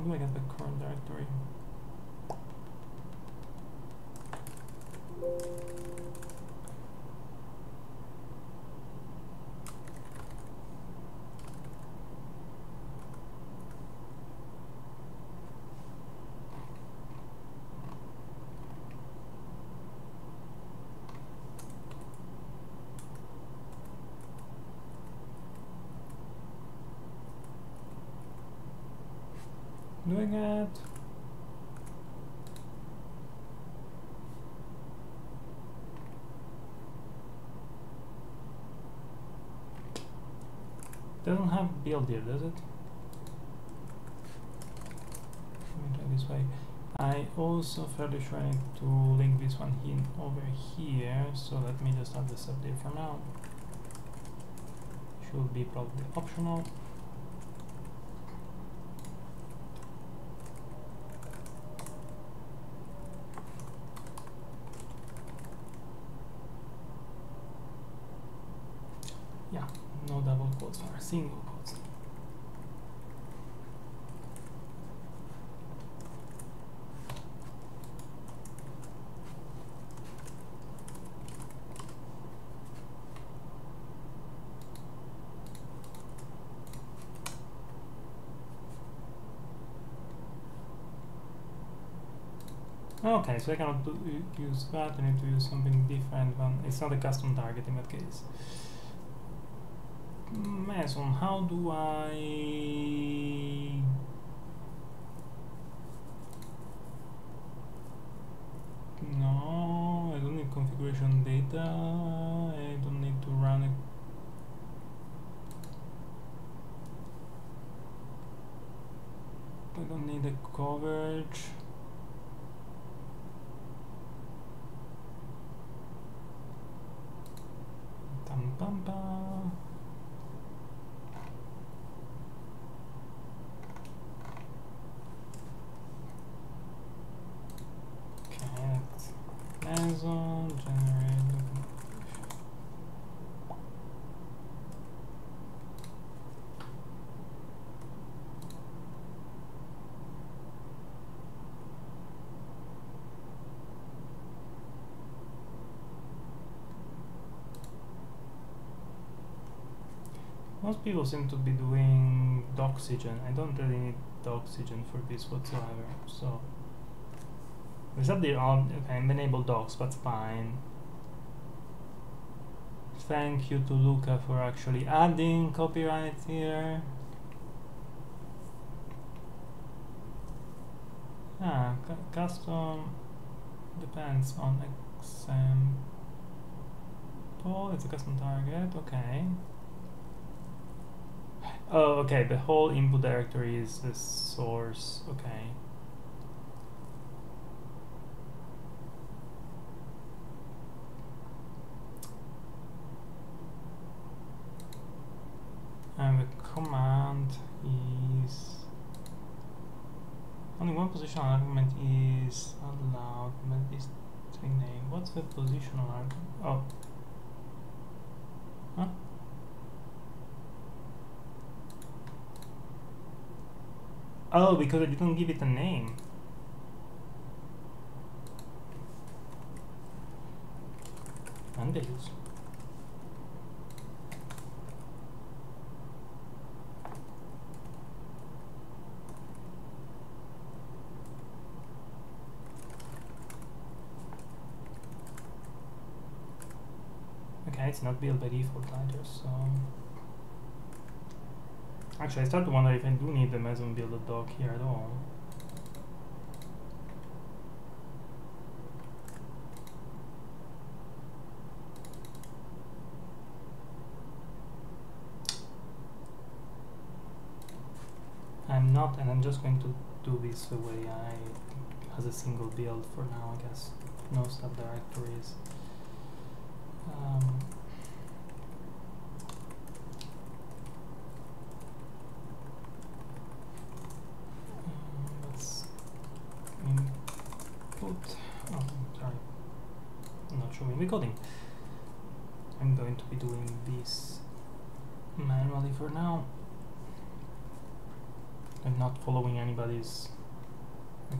[SPEAKER 1] Do I get the current directory? Doing it. Doesn't have build here, does it? Let me try this way. I also fairly sure I need to link this one in over here, so let me just add this update for now. Should be probably optional. Yeah, no double quotes or single quotes. Oh, okay, so I cannot use that, I need to use something different, one. it's not a custom target in that case. Mm, Meson, um, how do I No, I don't need configuration data. I don't need to run it. I don't need a coverage. Tam pam pam. Okay, that's Amazon generate. Most people seem to be doing Doxygen. I don't really need Doxygen for this whatsoever. So, except the all okay, enable docs, that's fine. Thank you to Luca for actually adding copyright here. Ah, cu custom depends on example. It's a custom target. Okay. Oh, okay. The whole input directory is the source. Okay. And the command positional argument is allowed, but this string name. What's the positional argument? Oh. Huh? Oh, because I didn't give it a name. And Unvalues. Okay, it's not built by default either, so... Actually, I start to wonder if I do need the Meson build doc here at all. I'm not, and I'm just going to do this the way I, as a single build for now, I guess. No subdirectories. Um, let's input, oh, sorry, I'm not showing the coding. I'm going to be doing this manually for now. I'm not following anybody's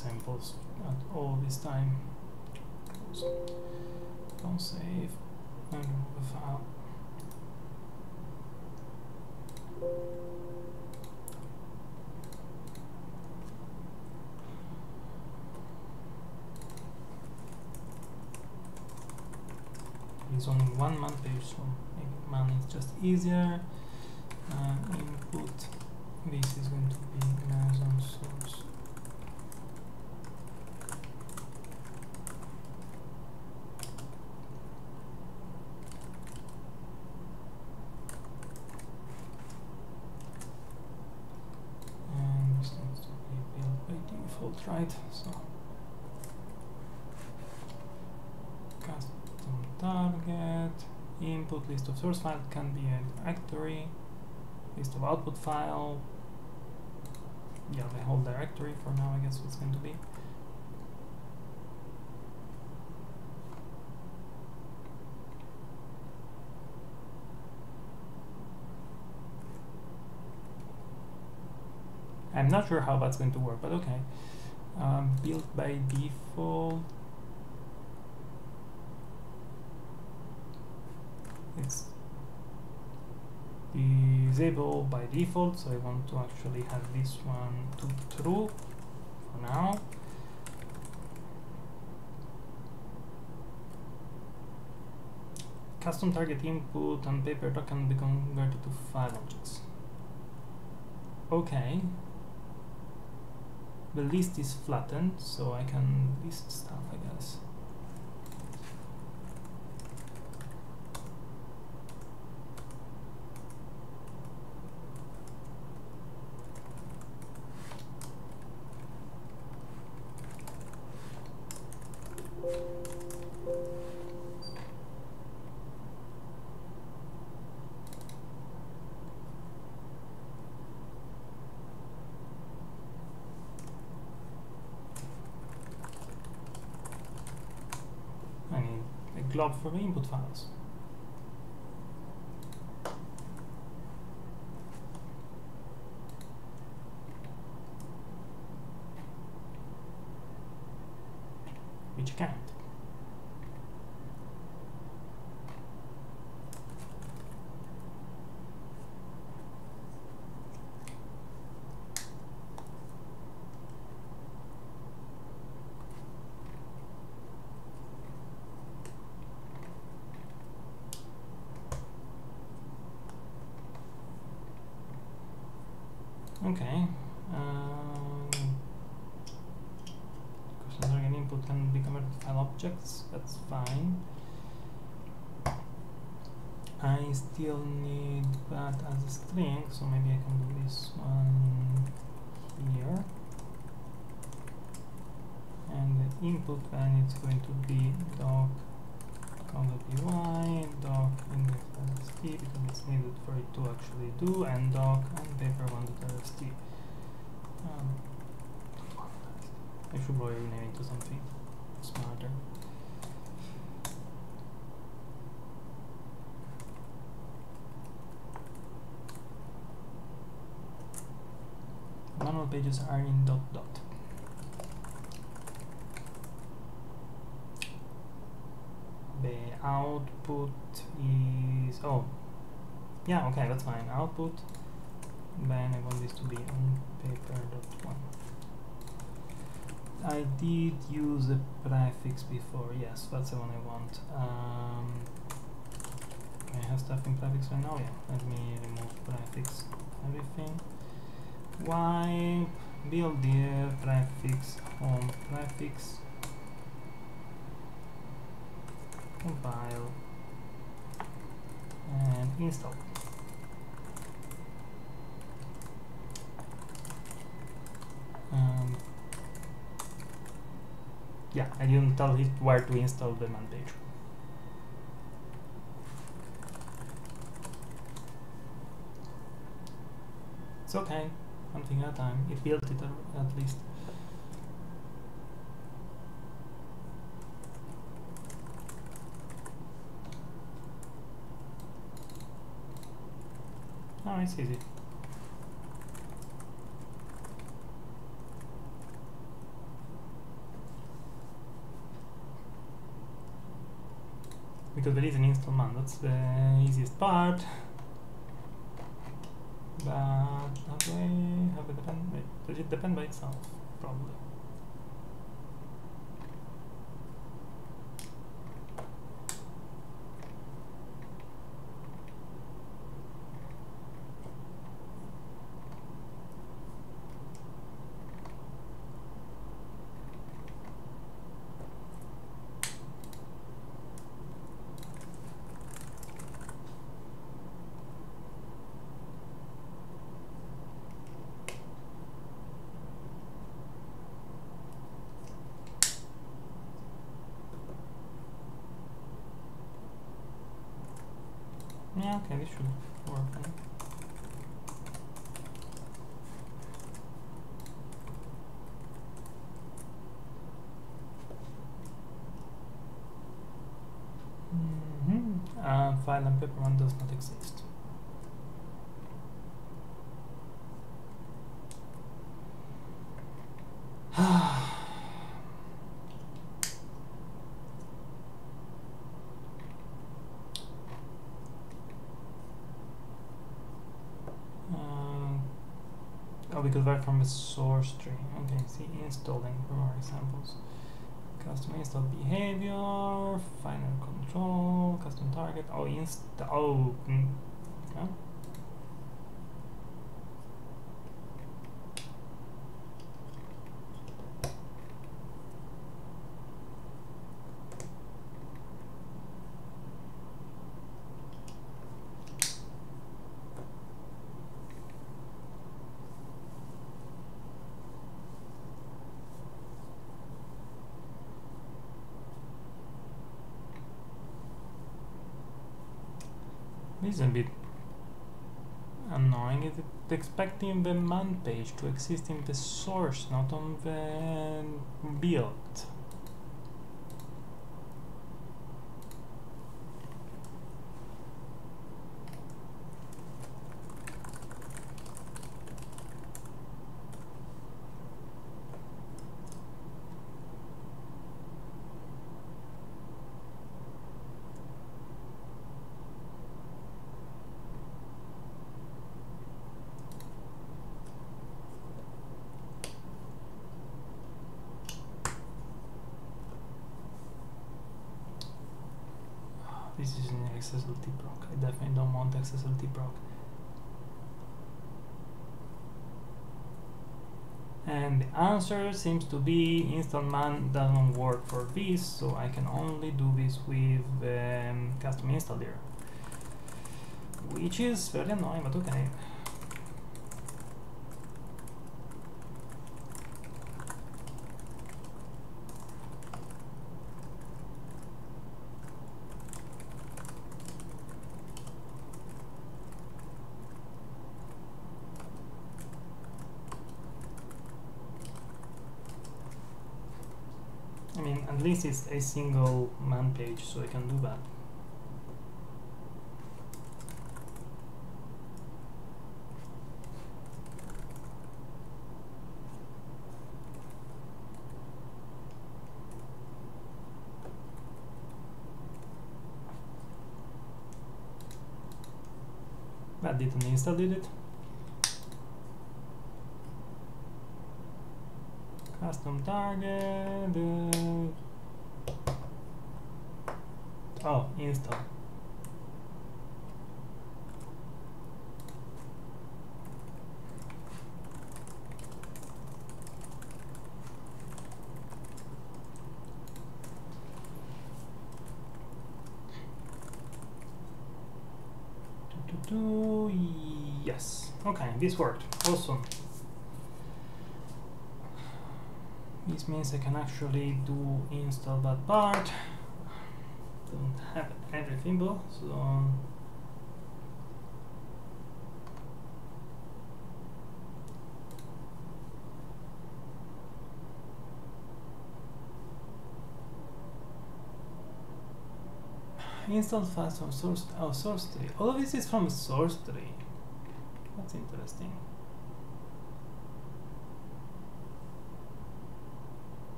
[SPEAKER 1] examples at all this time. Don't save and remove the file. It's only one month page, so maybe man is just easier. Uh, input this is going to be Amazon source. And this needs to be built by default, right? So custom target input list of source file can be a directory list of output file. Yeah the whole directory for now I guess it's going to be. I'm not sure how that's going to work but okay. Um, built by default it's disable by default so I want to actually have this one to true for now. Custom target input and paper can be converted to file objects. Okay. The list is flattened so I can list stuff I guess I need a glob for the input files. Which I can't. Okay. Um, custom target input can be converted to file objects. That's fine. I still need that as a string, so maybe I can do this one here. And the input then it's going to be doc py doc index.st because it's needed for it to actually do and doc and paper1.rst. Um, I should probably rename it to something smarter. Manual pages are in dot dot. The output is oh yeah okay that's fine output then I want this to be on paper dot one. I did use a prefix before, yes, that's the one I want. Um, I have stuff in prefix right now, yeah. Let me remove prefix everything. Wipe, build the prefix, home prefix, compile, and install. Um, yeah, I didn't tell it where to install the man page. It's okay, one thing at a time. It built it uh, at least. Oh, it's easy. because there is an install man, that's the easiest part. But have we have it depend does it depend by itself? Probably. This. Mm -hmm. uh, file unpaper one does not exist. Oh, because right from the source tree. Okay, see installing for more examples. Custom install behavior, final control, custom target. Oh, insta. Oh, yeah. This is a bit annoying. It's expecting the man page to exist in the source, not on the build. This is an xsltproc. I definitely don't want xsltproc. And the answer seems to be install man doesn't work for this, so I can only do this with um, custom installer. Which is very annoying, but okay. At least it's a single man page, so I can do that. That didn't install, did it? Custom target. Uh, oh, install. yes. Okay, this worked. Awesome. This means I can actually do install that part. Everything install files from source oh source tree. All of this is from source tree. That's interesting.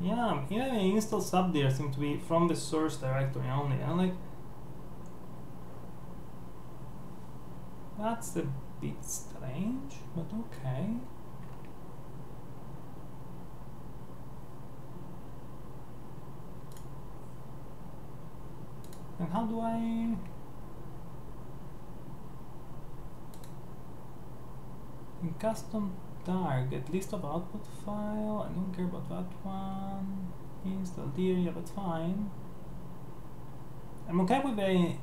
[SPEAKER 1] Yeah, even the install sub there seem to be from the source directory only. I'm like, that's a bit strange, but okay. And how do I... In custom target, list of output file, I don't care about that one. Install there, yeah, that's fine. I'm okay with a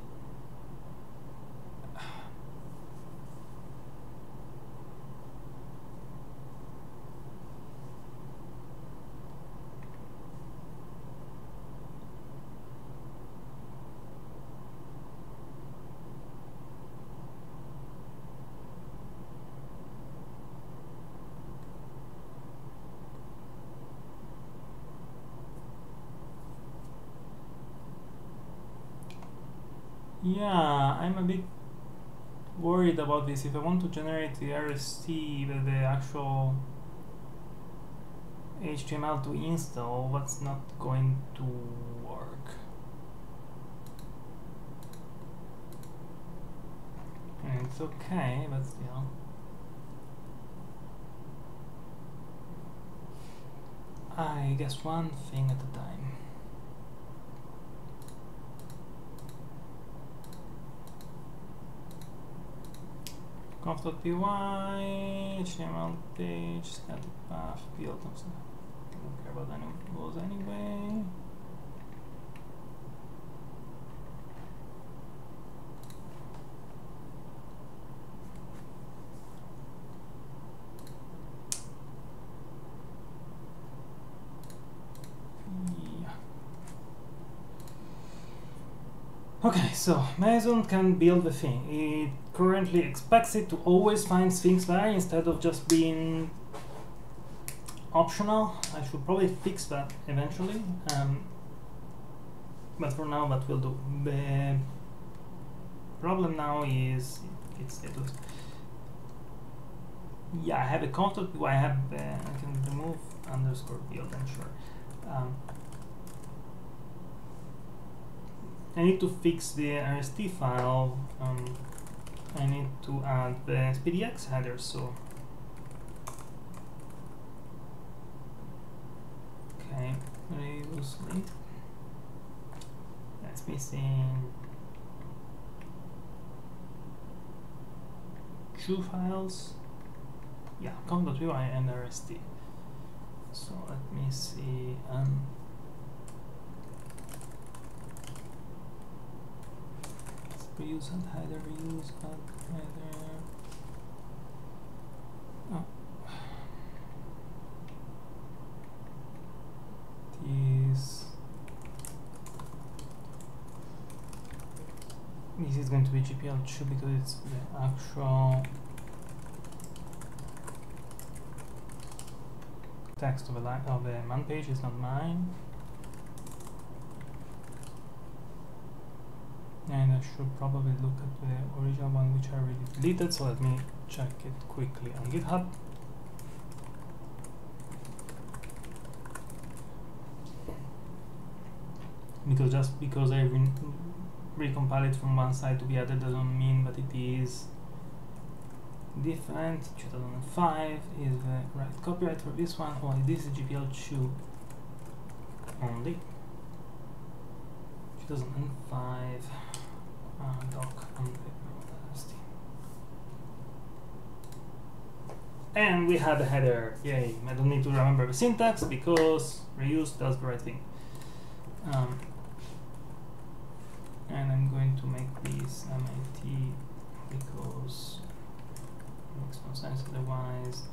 [SPEAKER 1] Yeah, I'm a bit worried about this. If I want to generate the RST with the actual HTML to install, what's not going to work? And it's okay, but still. I guess one thing at a time. conf.py, HTML page, static path, build. Don't care about any those anyway. Okay, so Meson can build the thing. It currently expects it to always find Sphinx there instead of just being optional. I should probably fix that eventually. Um, but for now, that will do. The problem now is its status. Yeah, I have a contact. I have. Uh, I can remove underscore build. I'm sure. Um, I need to fix the RST file. Um, I need to add the SPDX header, so okay, link. That's missing two files. Yeah, conf.py and RST. So let me see. Um, reuse and header reuse header oh. This. It's going to be GPL2 because it's the actual text of the, of a man page it's not mine. And I should probably look at the original one which I already deleted, so let me check it quickly on GitHub. Because just because I re recompile it from one side to the other doesn't mean that it is different. 2005 is the right copyright for this one. Only this is GPL2 only. 2005 and we have a header. Yay. I don't need to remember the syntax because reuse does the right thing. Um, and I'm going to make this MIT because it makes no sense otherwise.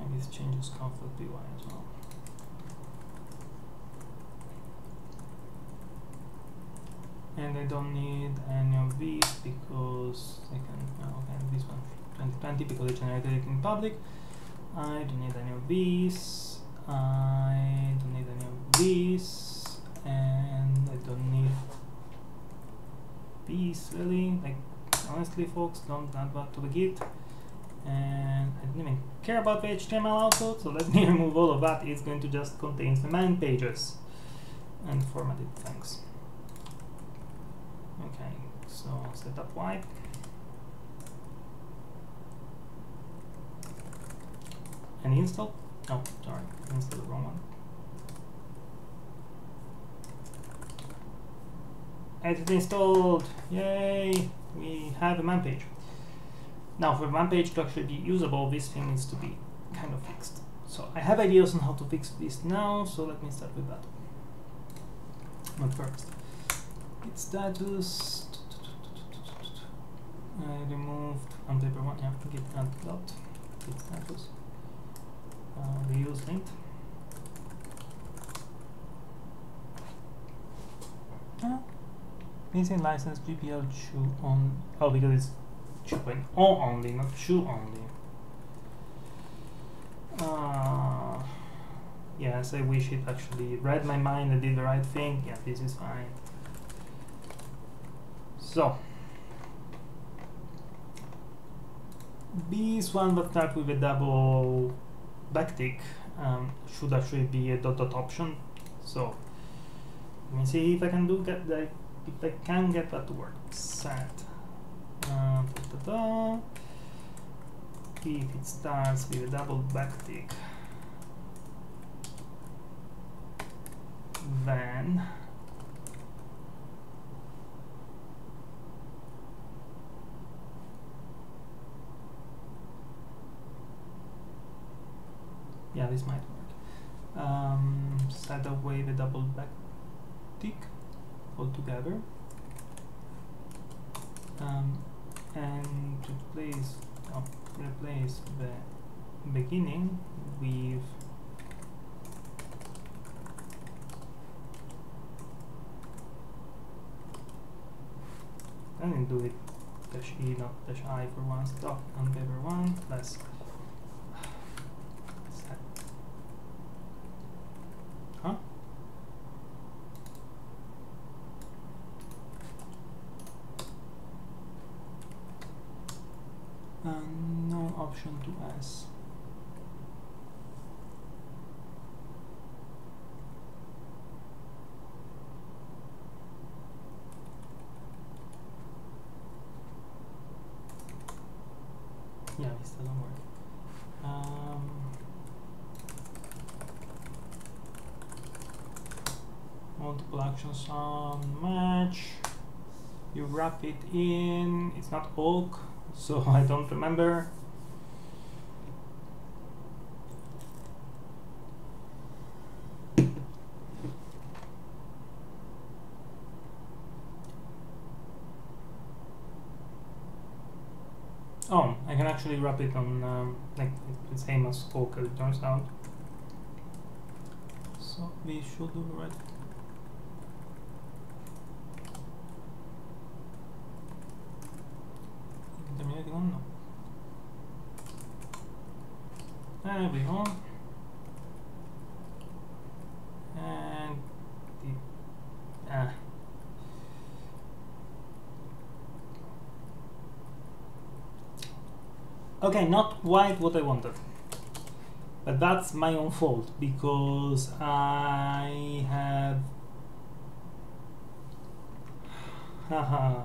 [SPEAKER 1] And this changes conflict by as well and I don't need any of these because I can oh, okay this one 2020 because I generated it in public. I don't need any of these. I don't need any of these. And I don't need these really. Like honestly folks don't add that to the git. And I don't even care about the HTML output so let me remove all of that. It's going to just contain the man pages and format it. Thanks Okay, so setup wipe. And install? Oh, sorry, install the wrong one. It's installed! Yay! We have a man page. Now, for man page to actually be usable, this thing needs to be kind of fixed. So I have ideas on how to fix this now, so let me start with that. But first, git status. I removed unpaper one. Yeah, git add dot git status. Uh, reuse lint. Uh, missing license GPL chew on. Oh, because it's on only, not chew only. Uh, yes, I wish it actually read my mind and did the right thing. Yeah, this is fine. So this one but start with a double backtick um, should actually be a dot dot option. So let me see if I can do get that if I can get that to work. Set uh, da, da, da. if it starts with a double backtick then yeah this might work. Um, set away the double back tick altogether. Um, and replace oh, replace the beginning with and do it dash e not dash i for one stop unpaper one plus option to S. Yeah, this doesn't work. Um, multiple actions on match. You wrap it in. It's not awk, so I don't remember. Oh, I can actually wrap it on um, like the same as awk as it turns out. So we should do right And the, ah. Okay, not quite what I wanted. But that's my own fault because I have haha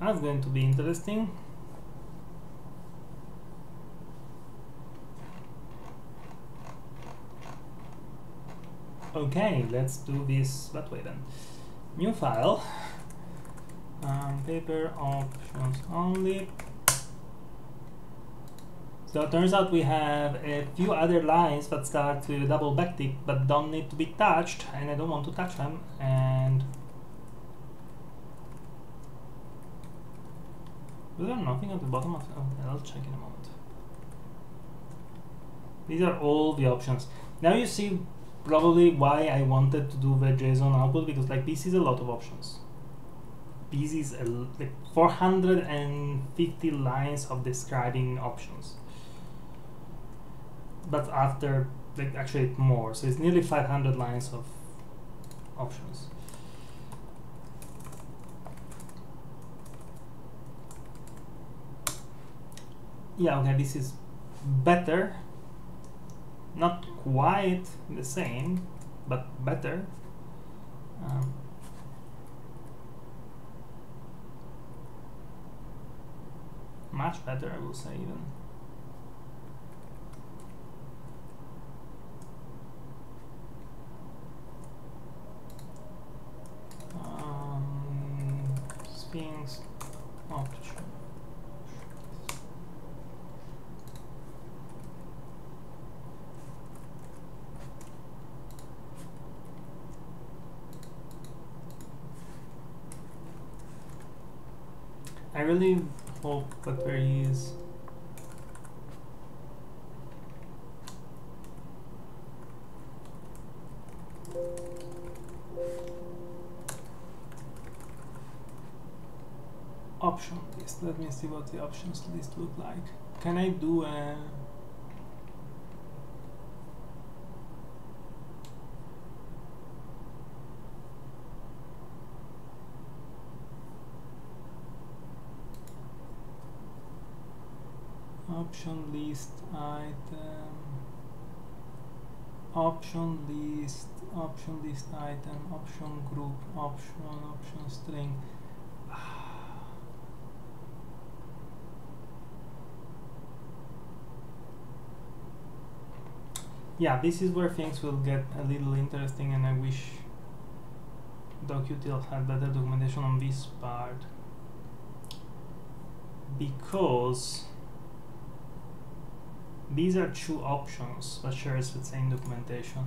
[SPEAKER 1] that's going to be interesting okay let's do this that way then. New file. Um, paper options only. So it turns out we have a few other lines that start with a double backtick but don't need to be touched and I don't want to touch them and is there nothing at the bottom of okay, I'll check in a moment. These are all the options. Now you see probably why I wanted to do the JSON output because like this is a lot of options. This is a, like 450 lines of describing options. But after like actually more so it's nearly 500 lines of options. Yeah okay this is better not quite the same but better. Um, much better I will say even Sphinx option. I really hope that there is option list. Let me see the options list look like. Can I do a option list item option list option list item option group option option string yeah, this is where things will get a little interesting and I wish DocUtil had better documentation on this part because these are two options that shares the same documentation.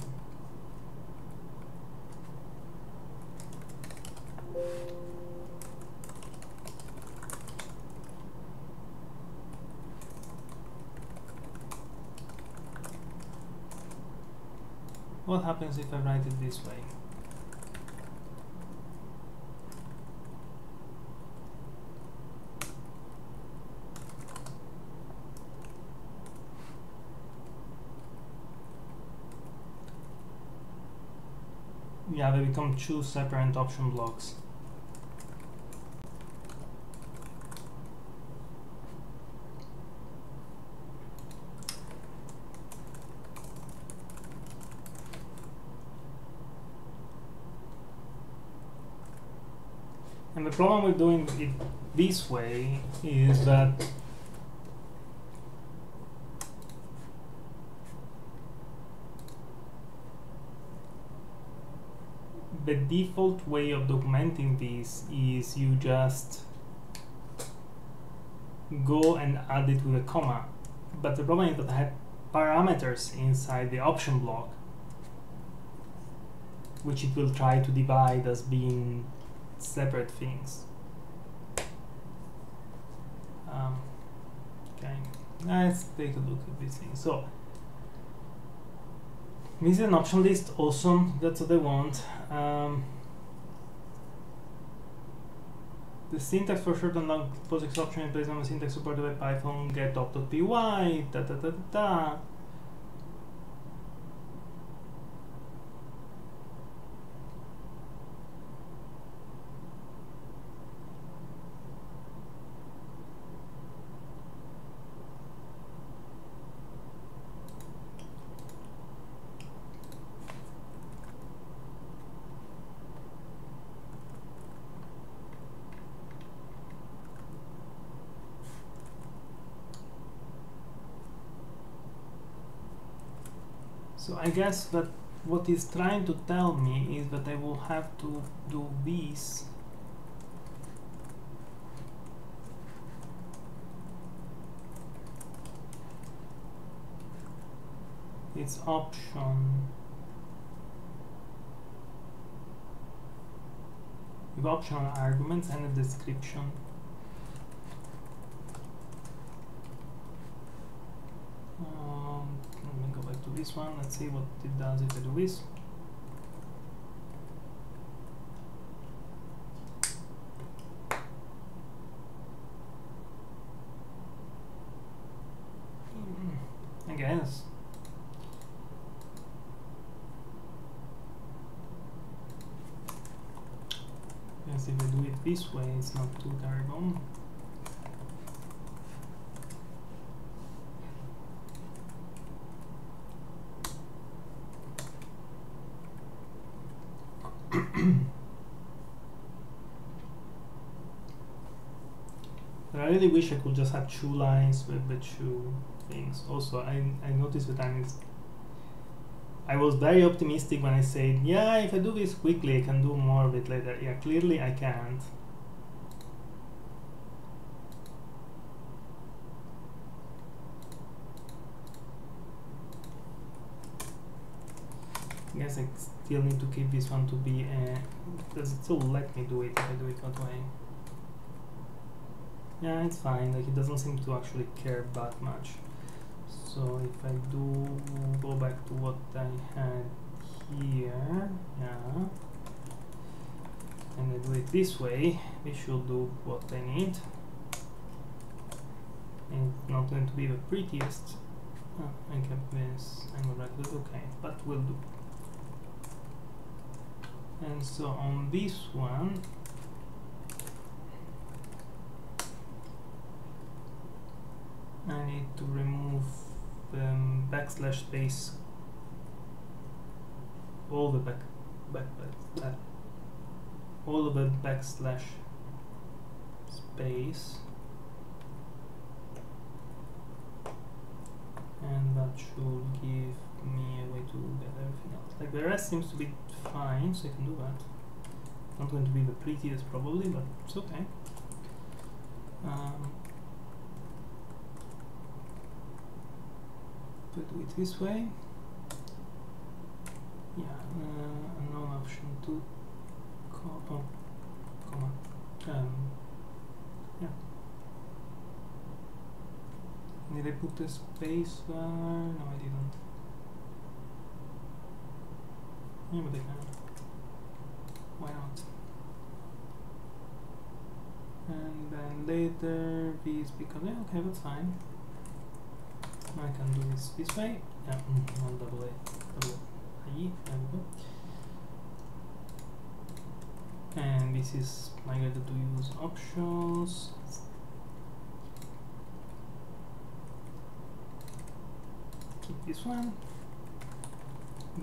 [SPEAKER 1] What happens if I write it this way? Yeah, they become two separate option blocks. The problem with doing it this way is that the default way of documenting this is you just go and add it with a comma. But the problem is that I have parameters inside the option block which it will try to divide as being separate things. Um, okay, let's take a look at this thing. So, this is an option list, awesome, that's what I want. Um, The syntax for short and long POSIX option is based on the syntax supported by Python getopt.py, da da da da da. So I guess that what he's trying to tell me is that I will have to do this. It's option. With optional arguments and a description um, let me go back to this one let's see what it does if I do this Mm, I guess Yes, if I do it this way, it's not too terrible. I really wish I could just have two lines with the two things. Also, I, I noticed that I'm I was very optimistic when I said, yeah, if I do this quickly, I can do more of it later. Yeah, clearly I can't. I guess I still need to keep this one to be, uh, does it still let me do it if I do it that way? Yeah, it's fine, like it doesn't seem to actually care that much. So if I do go back to what I had here, yeah, and I do it this way, we should do what I need. And it's not going to be the prettiest. Oh, I kept this angle bracket, okay, but will do. And so on this one, I need to remove backslash space all the back back, back uh, all the backslash space. And that should give me a way to get everything else. Like the rest seems to be fine so I can do that. Not going to be the prettiest probably but it's okay. Um, I do it this way. Yeah uh, option to co oh, comma um, yeah. Did I put a space there? no I didn't. Yeah but I can. Why not? And then later these because yeah okay that's fine I can do this this way. Yeah, mm, one double A, double I, there we go. And this is got to use options. Keep this one.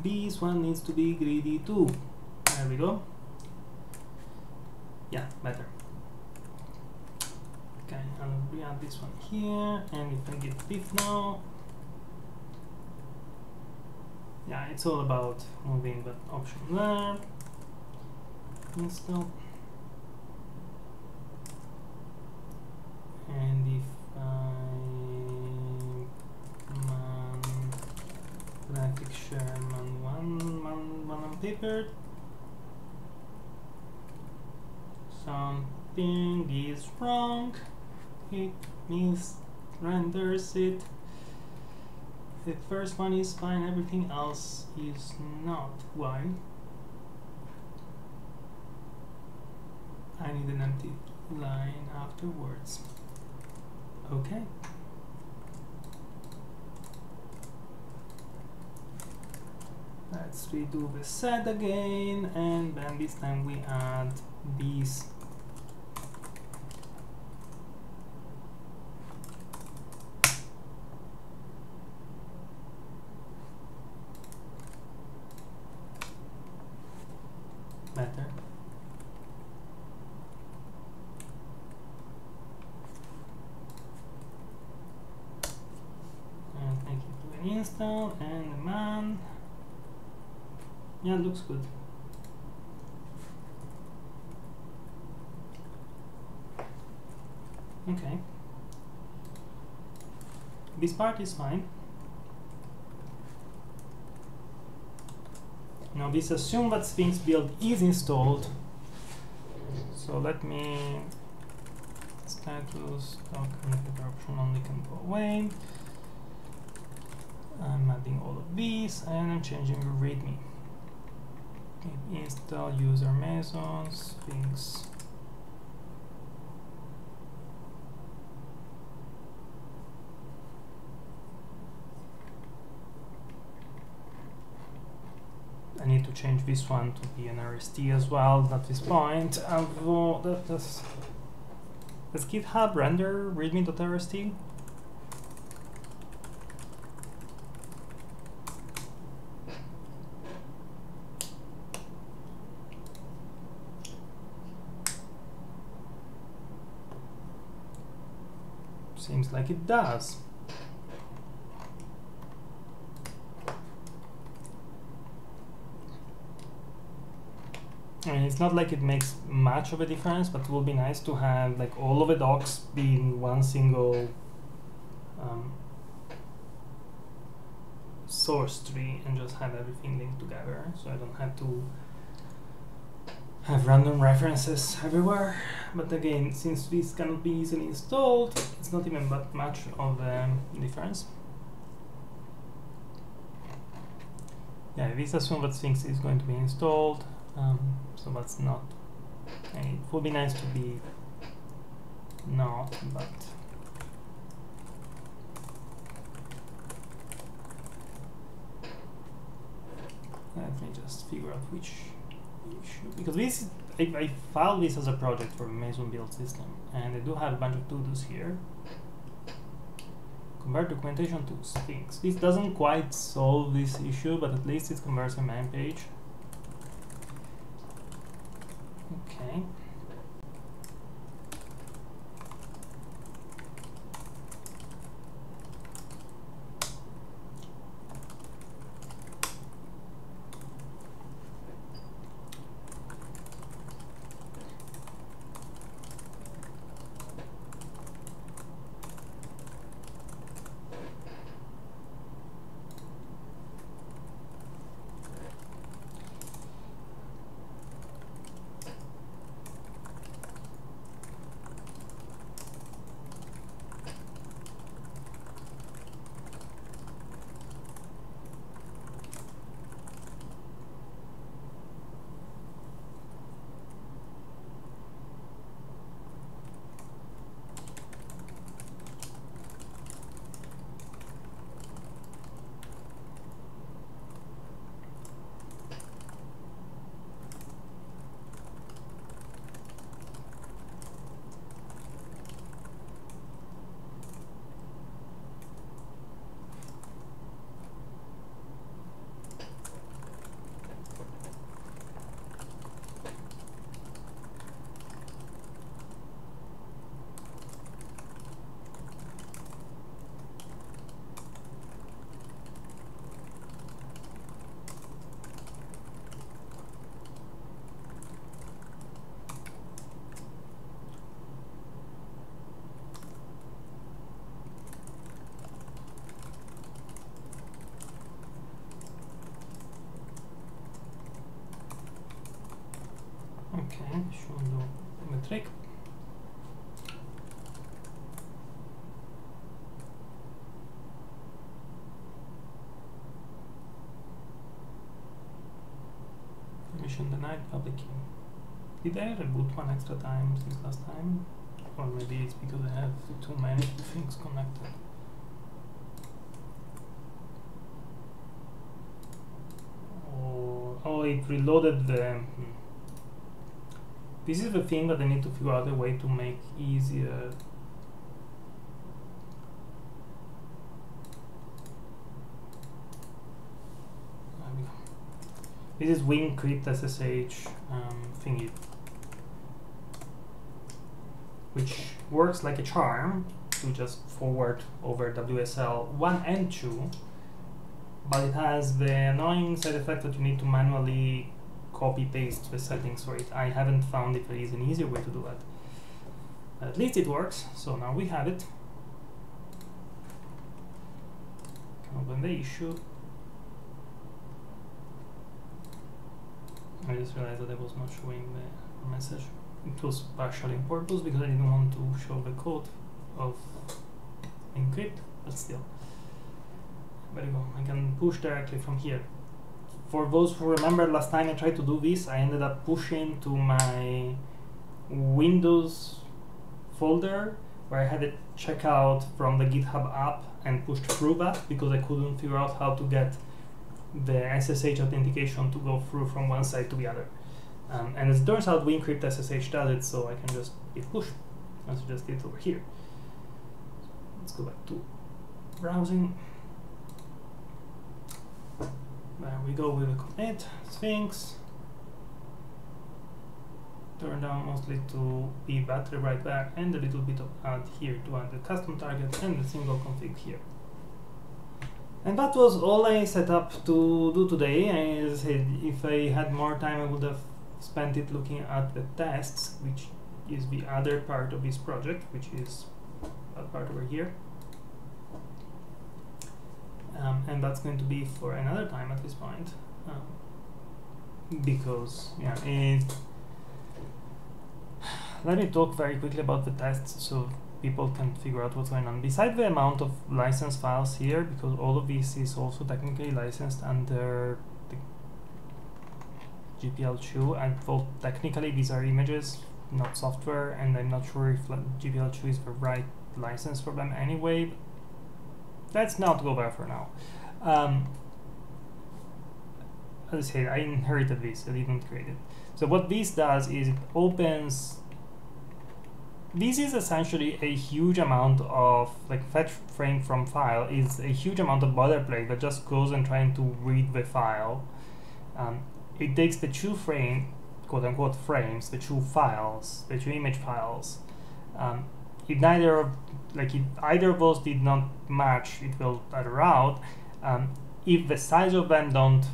[SPEAKER 1] This one needs to be greedy too. There we go. Yeah, better. Okay, I'll re-add this one here, and if I git diff now, yeah, it's all about moving that option there. Install. And if I man graphic share man one man one unpapered something is wrong it means renders it the first one is fine everything else is not why I need an empty line afterwards. Okay. Let's redo the set again and then this time we add these better. And make it to an install and the man. Yeah, it looks good. Okay. Is fine. Now this assume that Sphinx build is installed. So let me status document option only can go away. I'm adding all of these and I'm changing the readme. Okay, install user meson Sphinx. I need to change this one to be an RST as well at this point. Although that does does GitHub render readme.rst? Seems like it does. I mean, it's not like it makes much of a difference, but it would be nice to have like all of the docs being one single um, source tree and just have everything linked together, so I don't have to have random references everywhere. But again, since this cannot be easily installed, it's not even that much of a difference. Yeah, this assume that Sphinx is going to be installed. Um, so that's not. It would be nice to be not, but. Let me just figure out which issue because this I, I filed this as a project for Meson build system and I do have a bunch of to-dos here. Convert documentation to Sphinx. This doesn't quite solve this issue, but at least it converts a man page. Okay. Okay, should metric. Permission denied, public key. Did I reboot one extra time since last time? Or maybe it's because I have too many things connected. Oh, oh it reloaded the... Hmm. This is the thing that I need to figure out a way to make easier. This is WinCrypt SSH um, thingy, which works like a charm to just forward over WSL 1 and 2, but it has the annoying side effect that you need to manually copy paste the settings for it. I haven't found if there is an easier way to do that. At least it works, so now we have it. Can open the issue. I just realized that I was not showing the message. It was partially in purpose because I didn't want to show the code of encrypt, but still. There you go, I can push directly from here. For those who remember last time I tried to do this, I ended up pushing to my Windows folder where I had it check out from the GitHub app and pushed through that because I couldn't figure out how to get the SSH authentication to go through from one side to the other. Um, and as it turns out, WinCrypt SSH does it, so I can just hit push. Let's just get over here. Let's go back to browsing. There we go with a commit, Sphinx. Turn down mostly to be battery right back and a little bit of add here to add the custom target and the single config here. And that was all I set up to do today. I said if I had more time I would have spent it looking at the tests, which is the other part of this project, which is that part over here. Um, and that's going to be for another time at this point. Um, because, yeah, it, let me talk very quickly about the tests. So people can figure out what's going on. Beside the amount of license files here, because all of this is also technically licensed under the GPL2, and well, technically these are images, not software, and I'm not sure if GPL2 is the right license for them anyway. Let's not go there for now. Um, as I said, I inherited this, I didn't create it. So what this does is it opens this is essentially a huge amount of like fetch frame from file is a huge amount of boilerplate that just goes and trying to read the file. Um, it takes the two frame, quote unquote frames, the two files, the two image files. Um, if neither, like if either of those did not match, it will error out. Um, if the size of them don't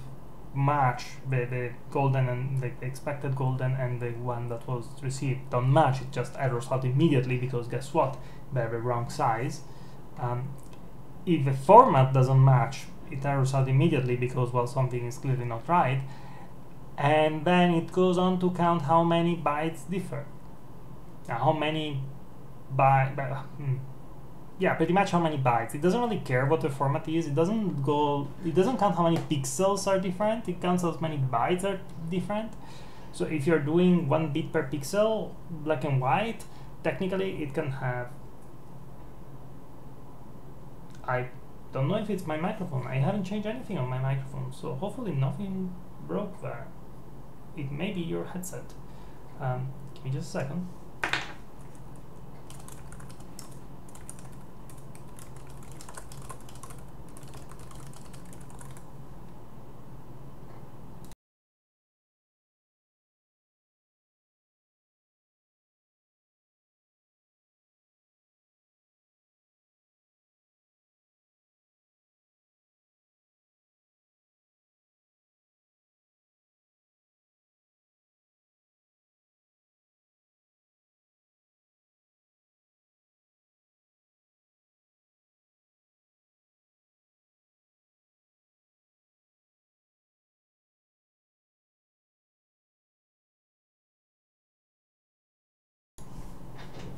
[SPEAKER 1] match the, the golden and the expected golden and the one that was received don't match it just errors out immediately because guess what? They're the wrong size. Um, if the format doesn't match it errors out immediately because well something is clearly not right. And then it goes on to count how many bytes differ. Now, how many byte by, hmm, yeah, pretty much how many bytes. It doesn't really care what the format is. It doesn't go. It doesn't count how many pixels are different. It counts how many bytes are different. So if you're doing one bit per pixel, black and white, technically it can have. I don't know if it's my microphone. I haven't changed anything on my microphone, so hopefully nothing broke there. It may be your headset. Um, give me just a second.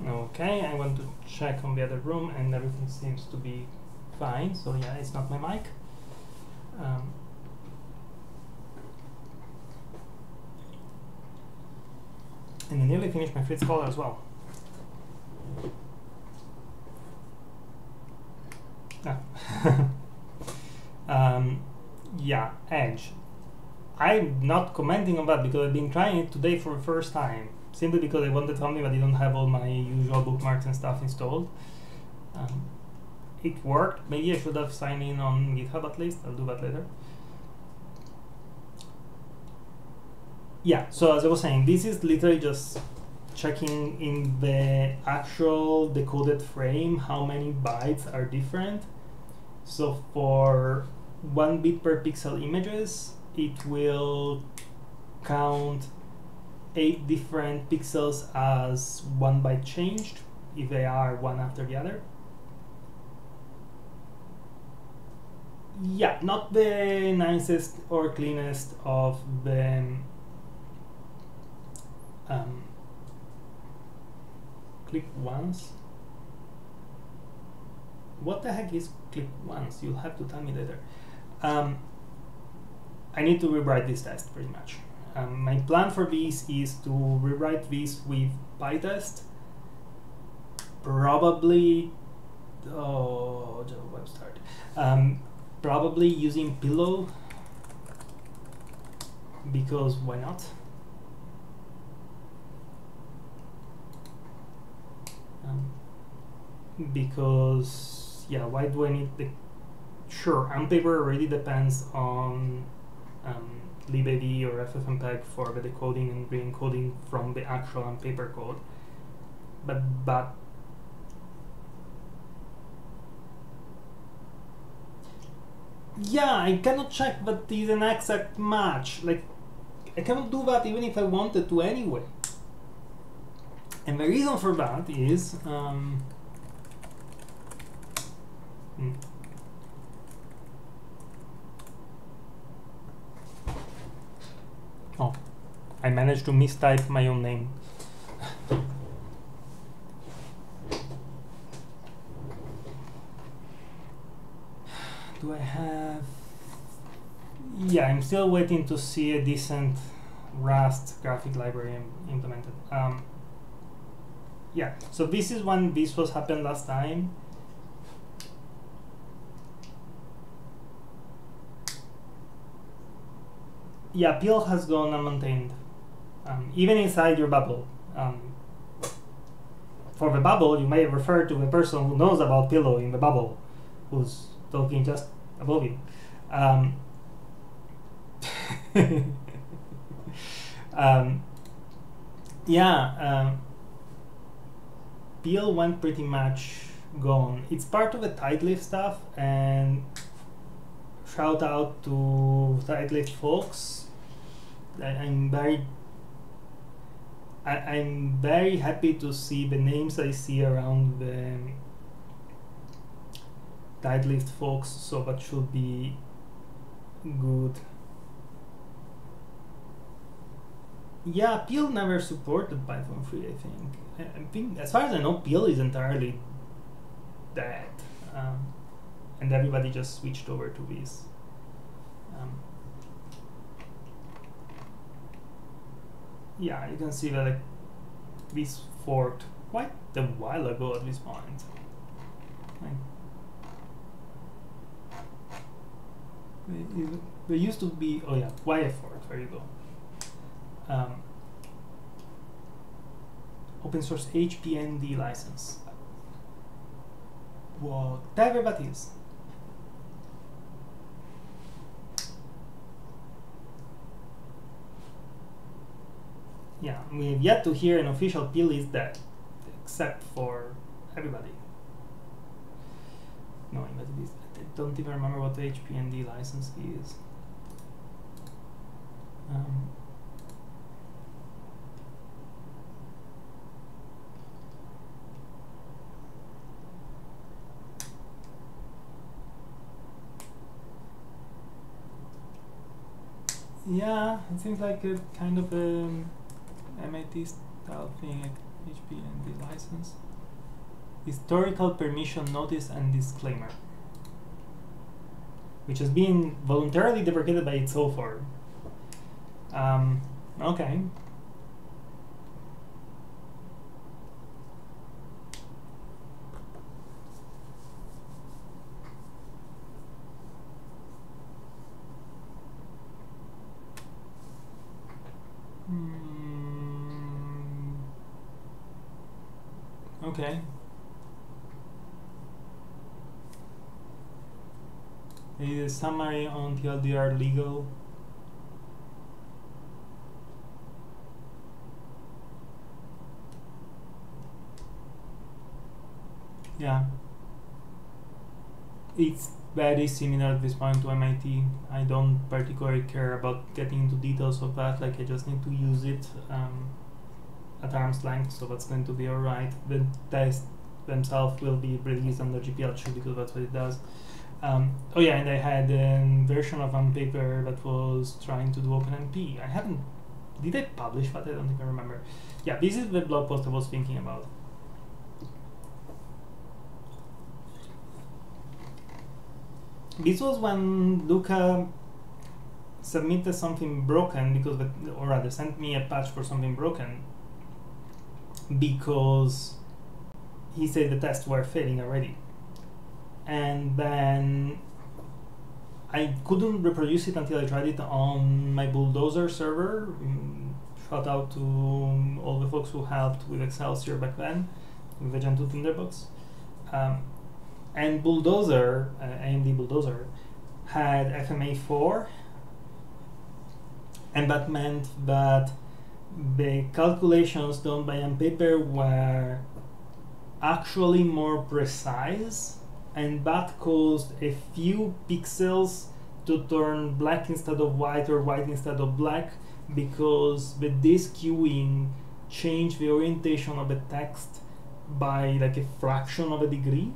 [SPEAKER 1] Okay, I want to check on the other room and everything seems to be fine. So yeah, it's not my mic. Um, And I nearly finished my Fritz-Kola as well. Ah. um, yeah, Edge. I'm not commenting on that because I've been trying it today for the first time, simply because I wanted something that didn't have all my usual bookmarks and stuff installed. Um, it worked. Maybe I should have signed in on GitHub at least. I'll do that later. Yeah, so as I was saying, this is literally just checking in the actual decoded frame how many bytes are different. So for one bit per pixel images, it will count eight different pixels as one byte changed if they are one after the other. Yeah, not the nicest or cleanest of the um, click once. What the heck is click once? You'll have to tell me later. Um, I need to rewrite this test pretty much. Um, my plan for this is to rewrite this with PyTest. Probably, oh, Java web start. Um, probably using Pillow because why not? Um, because yeah, why do I need the sure unpaper already depends on um, libav or ffmpeg for the decoding and re-encoding from the actual unpaper code. But but yeah I cannot check but is an exact match. Like I cannot do that even if I wanted to anyway. And the reason for that is um, I managed to mistype my own name. Do I have... Yeah, I'm still waiting to see a decent Rust graphic library implemented. Um, yeah, so this is when this was happened last time. yeah, Pil has gone unmaintained, um, even inside your bubble. Um, for the bubble, you may refer to a person who knows about Pillow in the bubble, who's talking just above you. Um, um, yeah, um, Pil went pretty much gone. It's part of the Tidelift stuff, and shout out to Tidelift folks I, am very I, I'm very happy to see the names I see around the Tidelift folks, so that should be good. Yeah, Pil never supported Python 3, I think. I, I think, as far as I know, Pil is entirely dead. Um, and everybody just switched over to this. Um, yeah, you can see that like, this forked quite a while ago at this point. Like, there used to be, oh yeah, YF fork, there you go. Um, open source HPND license. Whatever that is. Yeah, we have yet to hear an official Pil is dead, except for everybody. No, I don't even remember what the HPND license is. Um, yeah, it seems like a kind of a um, MIT style thing HPND license. Historical permission notice and disclaimer, which has been voluntarily deprecated by its author. Um, okay. Hmm. Okay. A summary on TLDR legal. Yeah. It's very similar at this point to MIT. I don't particularly care about getting into details of that. Like I just need to use it um, at arm's length, so that's going to be alright. The tests themselves will be released under GPL2 because that's what it does. Um, oh yeah, and I had a version of unpaper that was trying to do OpenMP. I haven't. Did I publish that? I don't even remember. Yeah, this is the blog post I was thinking about. This was when Luca submitted something broken because, the, or rather, sent me a patch for something broken because he said the tests were failing already. And then I couldn't reproduce it until I tried it on my Bulldozer server. Mm, shout out to all the folks who helped with Excelsior back then, with the Gentoo Tinderbox. Um, and Bulldozer, uh, AMD Bulldozer, had FMA4, and that meant that the calculations done by Unpaper were actually more precise, and that caused a few pixels to turn black instead of white or white instead of black because the deskewing changed the orientation of the text by like a fraction of a degree.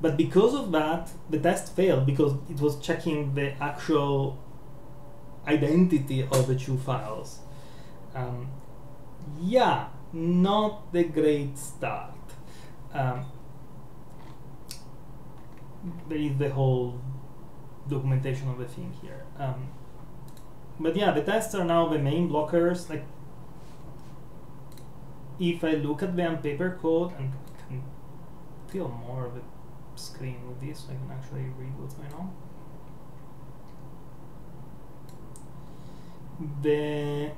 [SPEAKER 1] But because of that, the test failed because it was checking the actual identity of the two files. Um, yeah, not the great start. Um, there is the whole documentation of the thing here. Um, but yeah, the tests are now the main blockers. Like, if I look at the Unpaper code and can feel more of a screen with this, so I can actually read what's going on. The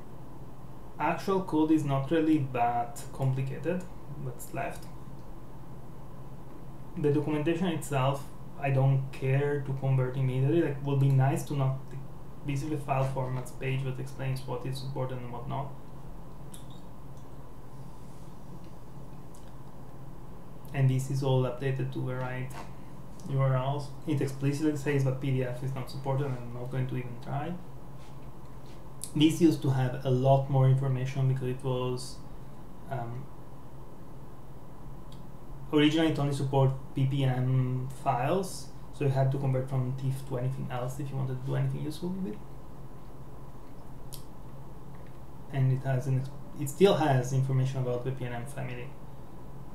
[SPEAKER 1] actual code is not really that complicated. What's left. The documentation itself, I don't care to convert immediately. Like, would be nice to not basically file formats page that explains what is supported and what not. and this is all updated to the right URLs. It explicitly says that PDF is not supported and I'm not going to even try. This used to have a lot more information because it was um, originally it only support PPM files, so you had to convert from TIFF to anything else if you wanted to do anything useful with it. And it has an it still has information about the PNM family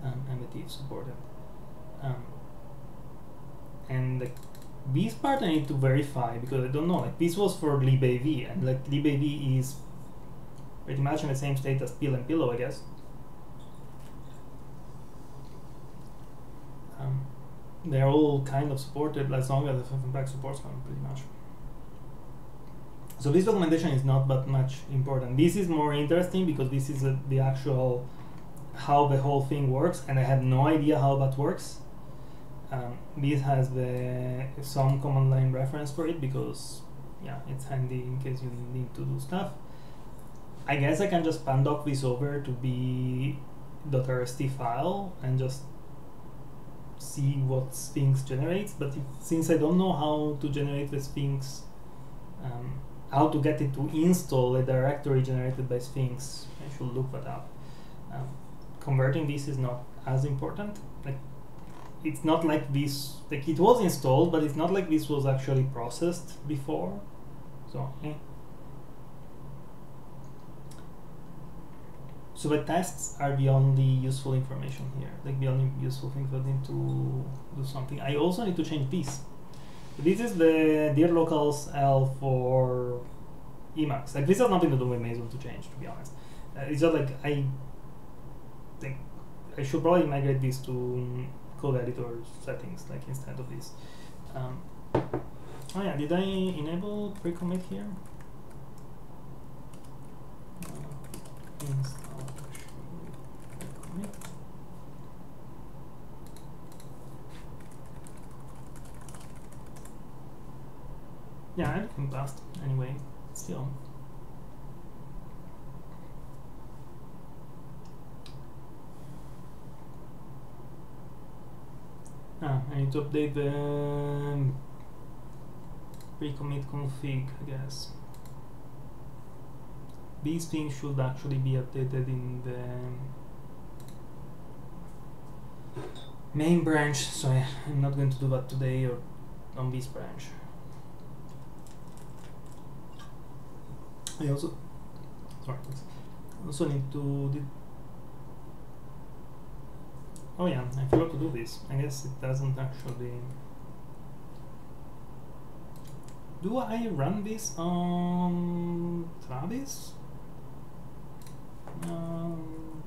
[SPEAKER 1] um, and the TIFF supported. Um, and like this part I need to verify because I don't know. Like this was for libav, and like libav is pretty much in the same state as PIL and pillow, I guess. Um, they're all kind of supported as long as the FFmpeg supports them, pretty much. So this documentation is not that much important. This is more interesting because this is a, the actual how the whole thing works, and I have no idea how that works. Um, this has the some command line reference for it because yeah, it's handy in case you need to do stuff. I guess I can just pandoc this over to be .rst file and just see what Sphinx generates. But if, since I don't know how to generate the Sphinx, um, how to get it to install a directory generated by Sphinx, I should look that up. Um, converting this is not as important. Like it's not like this like it was installed but it's not like this was actually processed before. So eh. so the tests are the only useful information here like the only useful thing that need to do something. I also need to change this. This is the dir-locals.el for emacs. Like this has nothing to do with meson to change to be honest. Uh, it's just like i think i should probably migrate this to code editor settings, like instead of this. Um, oh yeah, did I enable pre-commit here? Uh, install pre-commit. Yeah, everything passed anyway, still. Ah, I need to update the pre-commit config, I guess. These things should actually be updated in the main branch, so I'm not going to do that today or on this branch. I also sorry also need to oh yeah I forgot to do this. I guess it doesn't actually do I run this on Travis? Um,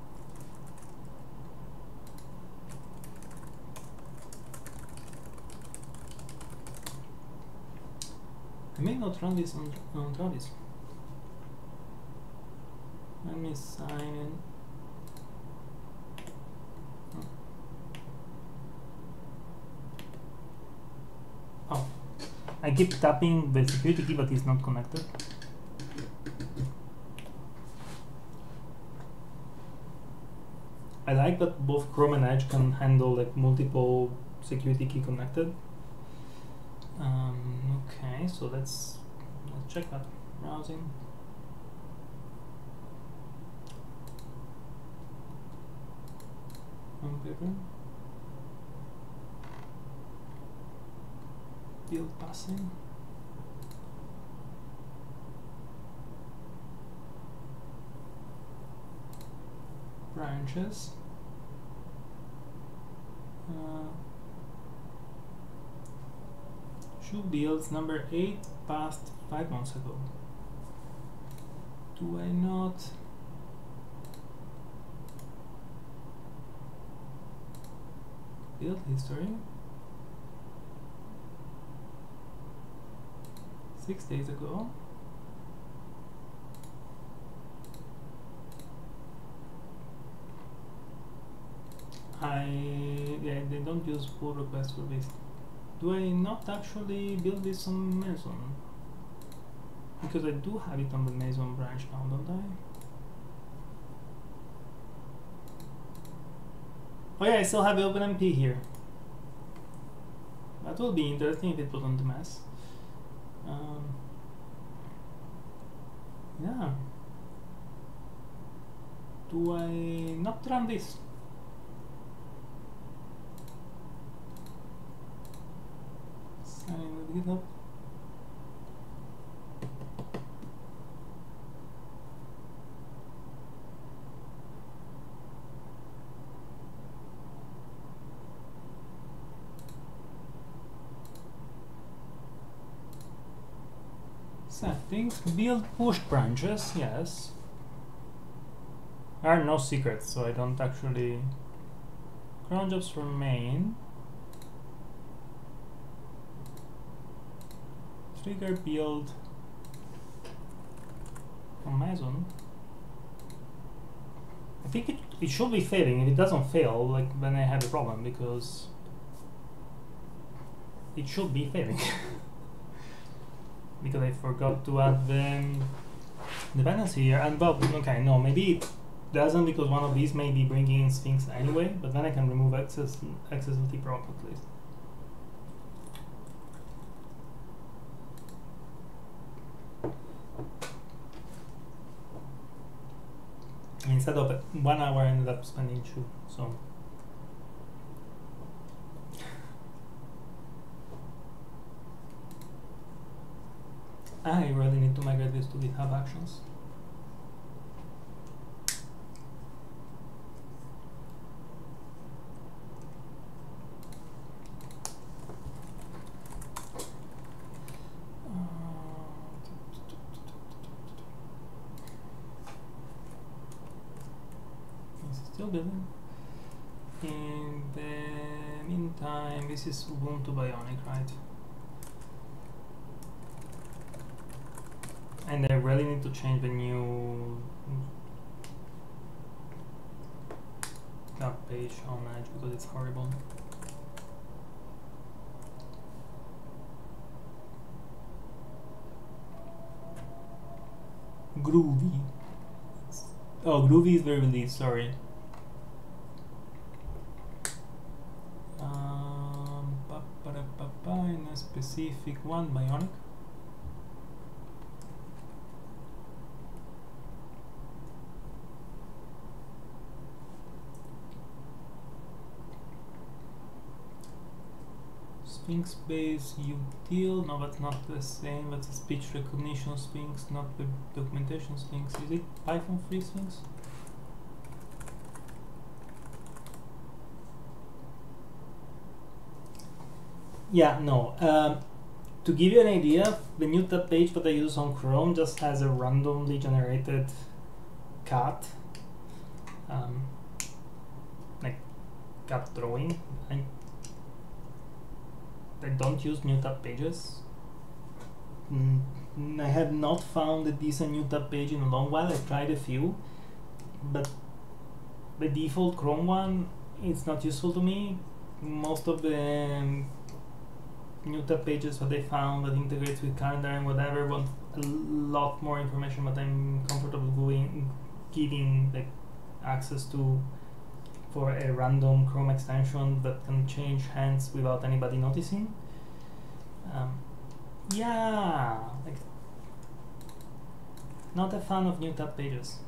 [SPEAKER 1] I may not run this on, on Travis. Let me sign in. Oh, I keep tapping the security key but it's not connected. I like that both Chrome and Edge can handle like multiple security key connected. Um, okay, so let's let's check that browsing. unpaper build passing. Branches uh, shoe builds number 8 passed 5 months ago. Do I not? Build history six days ago I yeah, they don't use pull request for this do I not actually build this on Meson because I do have it on the Meson branch now don't I Oh yeah, I still have OpenMP here. That will be interesting if it was on the mass. Um, yeah. Do I not run this? Sign with GitHub. Settings, build pushed branches, yes. There are no secrets, so I don't actually... Cron jobs for main. Trigger build Amazon. I think it, it should be failing. If it doesn't fail, like then I have a problem because it should be failing. because I forgot to add the dependency here. And well, okay, no, maybe it doesn't because one of these may be bringing in Sphinx anyway, but then I can remove access accessibility prop at least. Instead of one hour, I ended up spending two. So. Ah, I really need to migrate this to GitHub Actions. Uh, still building. In the meantime, this is Ubuntu Bionic, right? And I really need to change the new that page on Edge because it's horrible. Groovy. Oh, Groovy is very released, sorry. Um, ba -ba -ba, in a specific one, Bionic. Sphinx base util, no that's not the same, that's a speech recognition Sphinx, not the documentation Sphinx. Is it Python free Sphinx? Yeah, no. Um, to give you an idea, the new tab page that I use on Chrome just has a randomly generated cat, um, like cat drawing. I, I don't use new tab pages. Mm, I have not found a decent new tab page in a long while. I've tried a few, but the default Chrome one it's not useful to me. Most of the um, new tab pages that they found that integrates with calendar and whatever want a lot more information but I'm comfortable going giving like access to for a random Chrome extension that can change hands without anybody noticing. Um, yeah, like not a fan of new tab pages.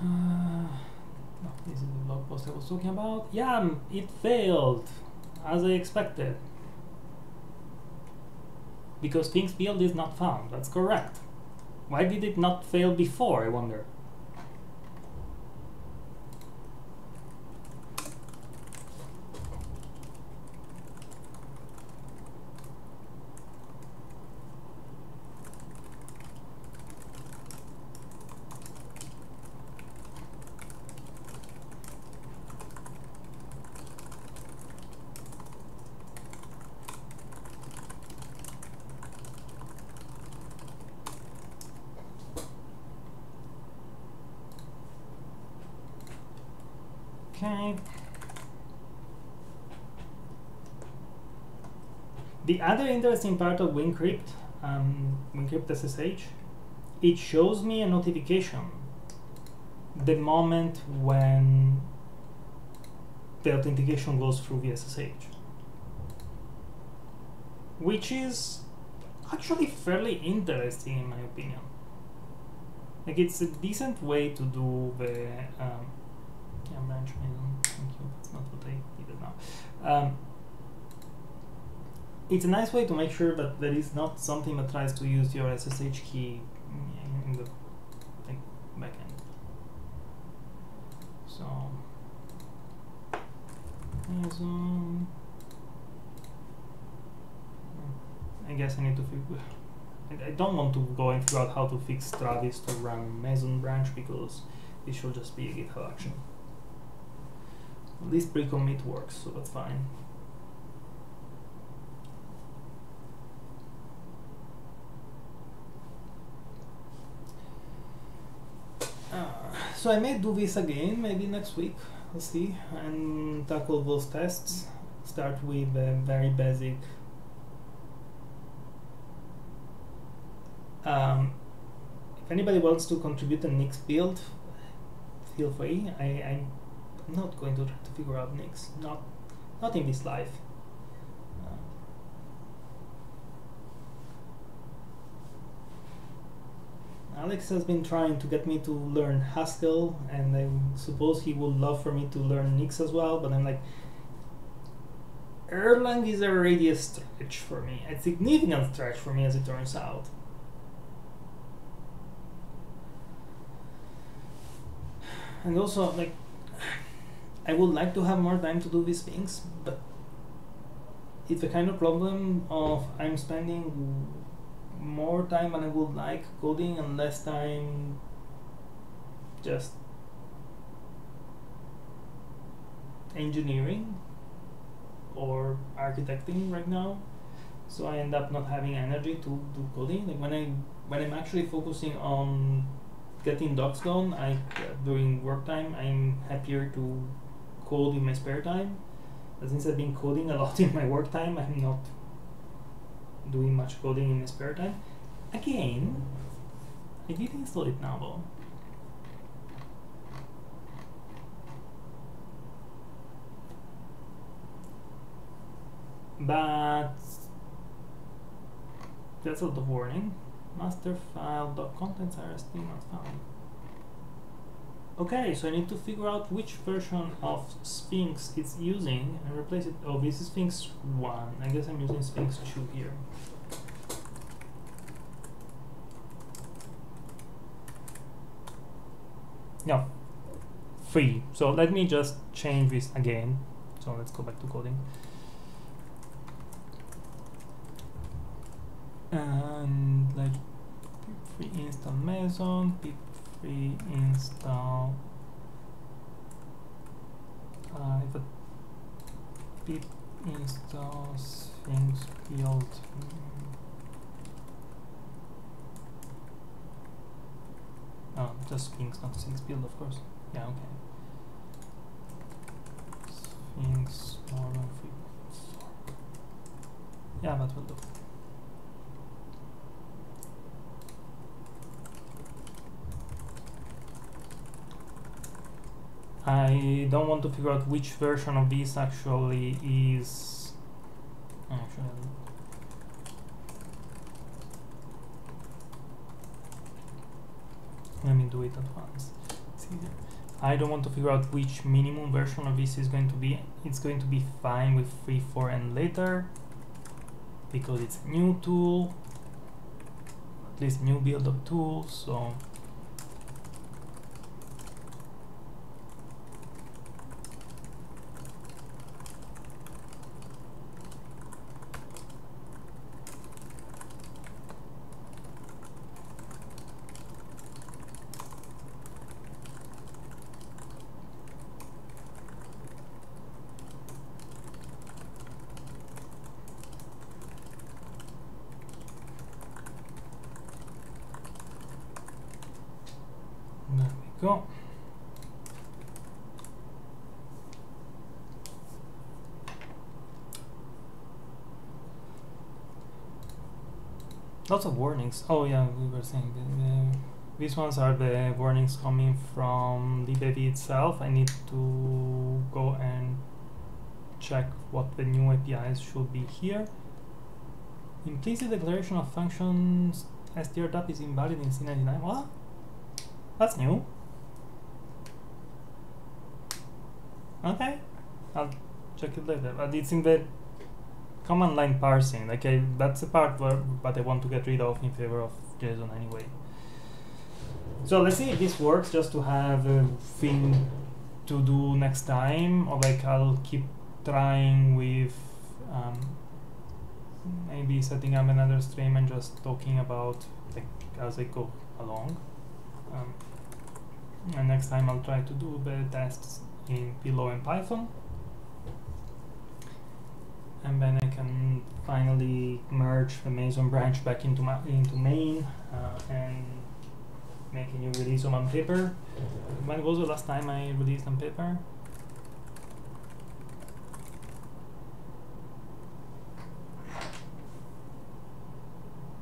[SPEAKER 1] Uh, no, this is the blog post I was talking about. Yeah, it failed, as I expected. Because sphinx-build is not found, that's correct. Why did it not fail before, I wonder? Okay. The other interesting part of WinCrypt, um, WinCrypt SSH, it shows me a notification the moment when the authentication goes through the SSH. Which is actually fairly interesting in my opinion. Like it's a decent way to do the um, yeah, branch. Thank you. That's not what I needed now. Um, it's a nice way to make sure that there is not something that tries to use your SSH key in the like, backend. So, Meson. Hmm, I guess I need to figure. I, I don't want to go and figure out how to fix Travis to run Meson branch because it should just be a GitHub action. At least pre-commit works, so that's fine. Uh, so I may do this again, maybe next week, let's see, and tackle those tests. Start with a very basic um, if anybody wants to contribute a Nix build, feel free. I I'm not going to try to figure out Nix. Not, not in this life. Alex has been trying to get me to learn Haskell, and I suppose he would love for me to learn Nix as well, but I'm like, Erlang is already a stretch for me, a significant stretch for me as it turns out. And also, like, I would like to have more time to do these things, but it's a kind of problem of I'm spending more time than I would like coding and less time just engineering or architecting right now. so I end up not having energy to do coding. Like when I when I'm actually focusing on getting docs done, I during work time I'm happier to code in my spare time. But since I've been coding a lot in my work time, I'm not doing much coding in my spare time. Again, I did install it now though. But that's a lot of warning. Master file dot contents are still not found. Okay, so I need to figure out which version of Sphinx it's using and replace it. Oh, this is Sphinx 1. I guess I'm using Sphinx 2 here. No, 3. So let me just change this again. So let's go back to coding. And like pip3 install Meson, pip3 install uh, a pip install Sphinx build Oh, just Sphinx, not Sphinx build, of course. Yeah, okay. Sphinx three. Yeah, that will do. I don't want to figure out which version of this actually is actually. Let me do it at once. It's easier. I don't want to figure out which minimum version of this is going to be. It's going to be fine with 3 4 and later because it's a new tool at least new build of tools so There we go. Lots of warnings. Oh yeah, we were saying the, uh, these ones are the warnings coming from libav itself. I need to go and check what the new APIs should be here. Implicit declaration of functions strdup is invalid in C99. What? That's new. Okay, I'll check it later. But it's in the command line parsing. I, that's the part where but I want to get rid of in favor of JSON anyway. So let's see if this works. Just to have a thing to do next time, or like I'll keep trying with um, maybe setting up another stream and just talking about like as I go along. Um, and next time I'll try to do the tests in Pillow and Python. And then finally merge the Meson branch back into my into main uh, and make a new release Unpaper. When was the last time I released Unpaper?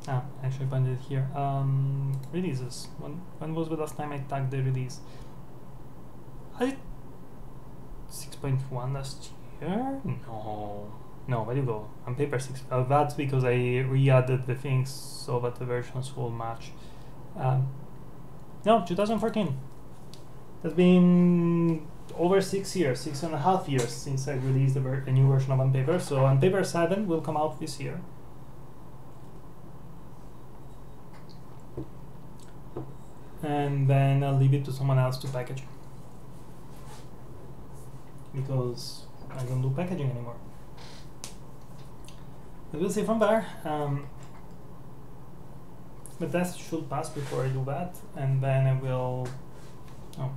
[SPEAKER 1] Ah, actually find it here. Um, releases. When when was the last time I tagged the release? I 6.1 last year? No. No, where do you go? Unpaper 6. Uh, that's because I re-added the things so that the versions will match. Um, no, 2014. It's been over six years, six and a half years since I released the new version of Unpaper. So Unpaper 7 will come out this year. and then I'll leave it to someone else to package because I don't do packaging anymore. But we'll see from there. Um, the test should pass before I do that, and then I will. Oh,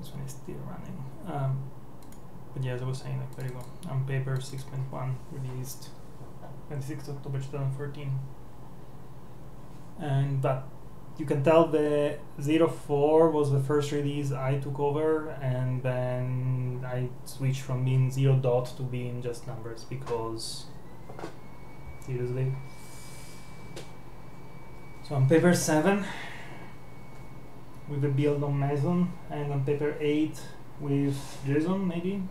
[SPEAKER 1] this one is still running. Um, but yeah, as I was saying, like there you go. Unpaper 6.1 released 26th October 2014. And but you can tell the 04 was the first release I took over, and then I switched from being 0 dot to being just numbers because seriously. So Unpaper 7 with the build on Meson, and Unpaper 8 with JSON maybe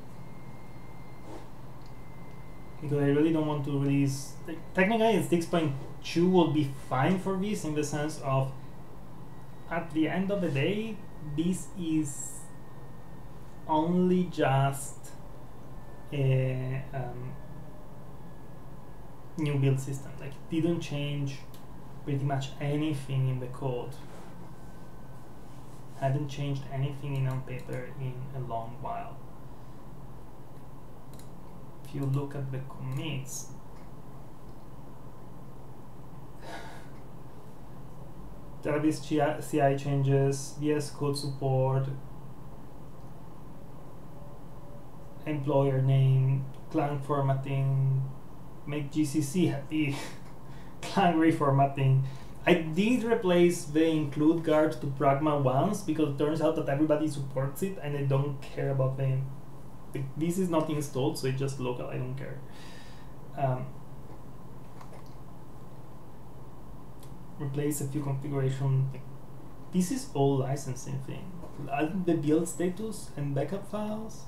[SPEAKER 1] because I really don't want to release. Technically, 6.2 will be fine for this in the sense of, at the end of the day, this is only just a um, new build system. Like, it didn't change pretty much anything in the code. Hadn't changed anything in Unpaper in a long while if you look at the commits, database CI changes, VS Code support, employer name, Clang formatting, make GCC happy, Clang reformatting. I did replace the include guard to Pragma once because it turns out that everybody supports it and I don't care about the this is not installed, so it's just local, I don't care. Um, replace a few configuration. This is all licensing thing. Add the build status and backup files.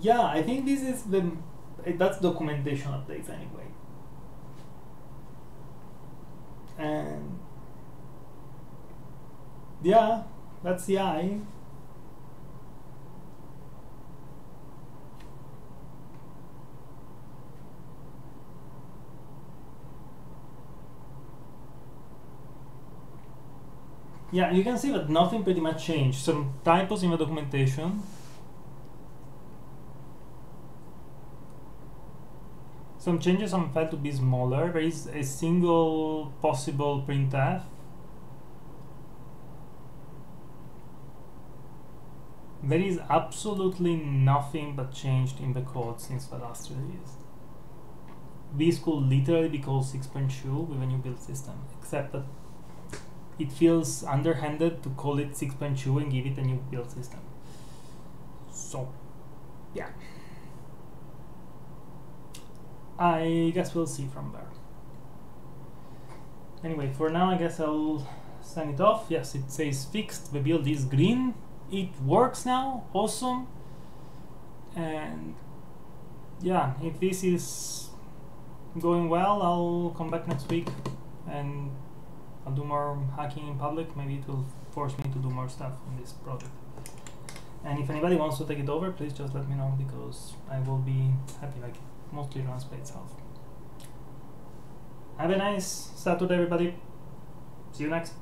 [SPEAKER 1] Yeah, I think this is the eh, that's documentation updates anyway. And yeah, that's CI. Yeah, you can see that nothing pretty much changed. Some typos in the documentation. Some changes on file to be smaller. There is a single possible printf. There is absolutely nothing but changed in the code since the last release. This could literally be called 6.2 with a new build system, except that it feels underhanded to call it 6.2 and give it a new build system. So, yeah. I guess we'll see from there. Anyway, for now I guess I'll sign it off. Yes, it says fixed, the build is green. It works now, awesome. And yeah, if this is going well, I'll come back next week and I'll do more hacking in public. Maybe it will force me to do more stuff in this project. And if anybody wants to take it over, please just let me know because I will be happy. Like mostly runs by itself. Have a nice Saturday, everybody. See you next.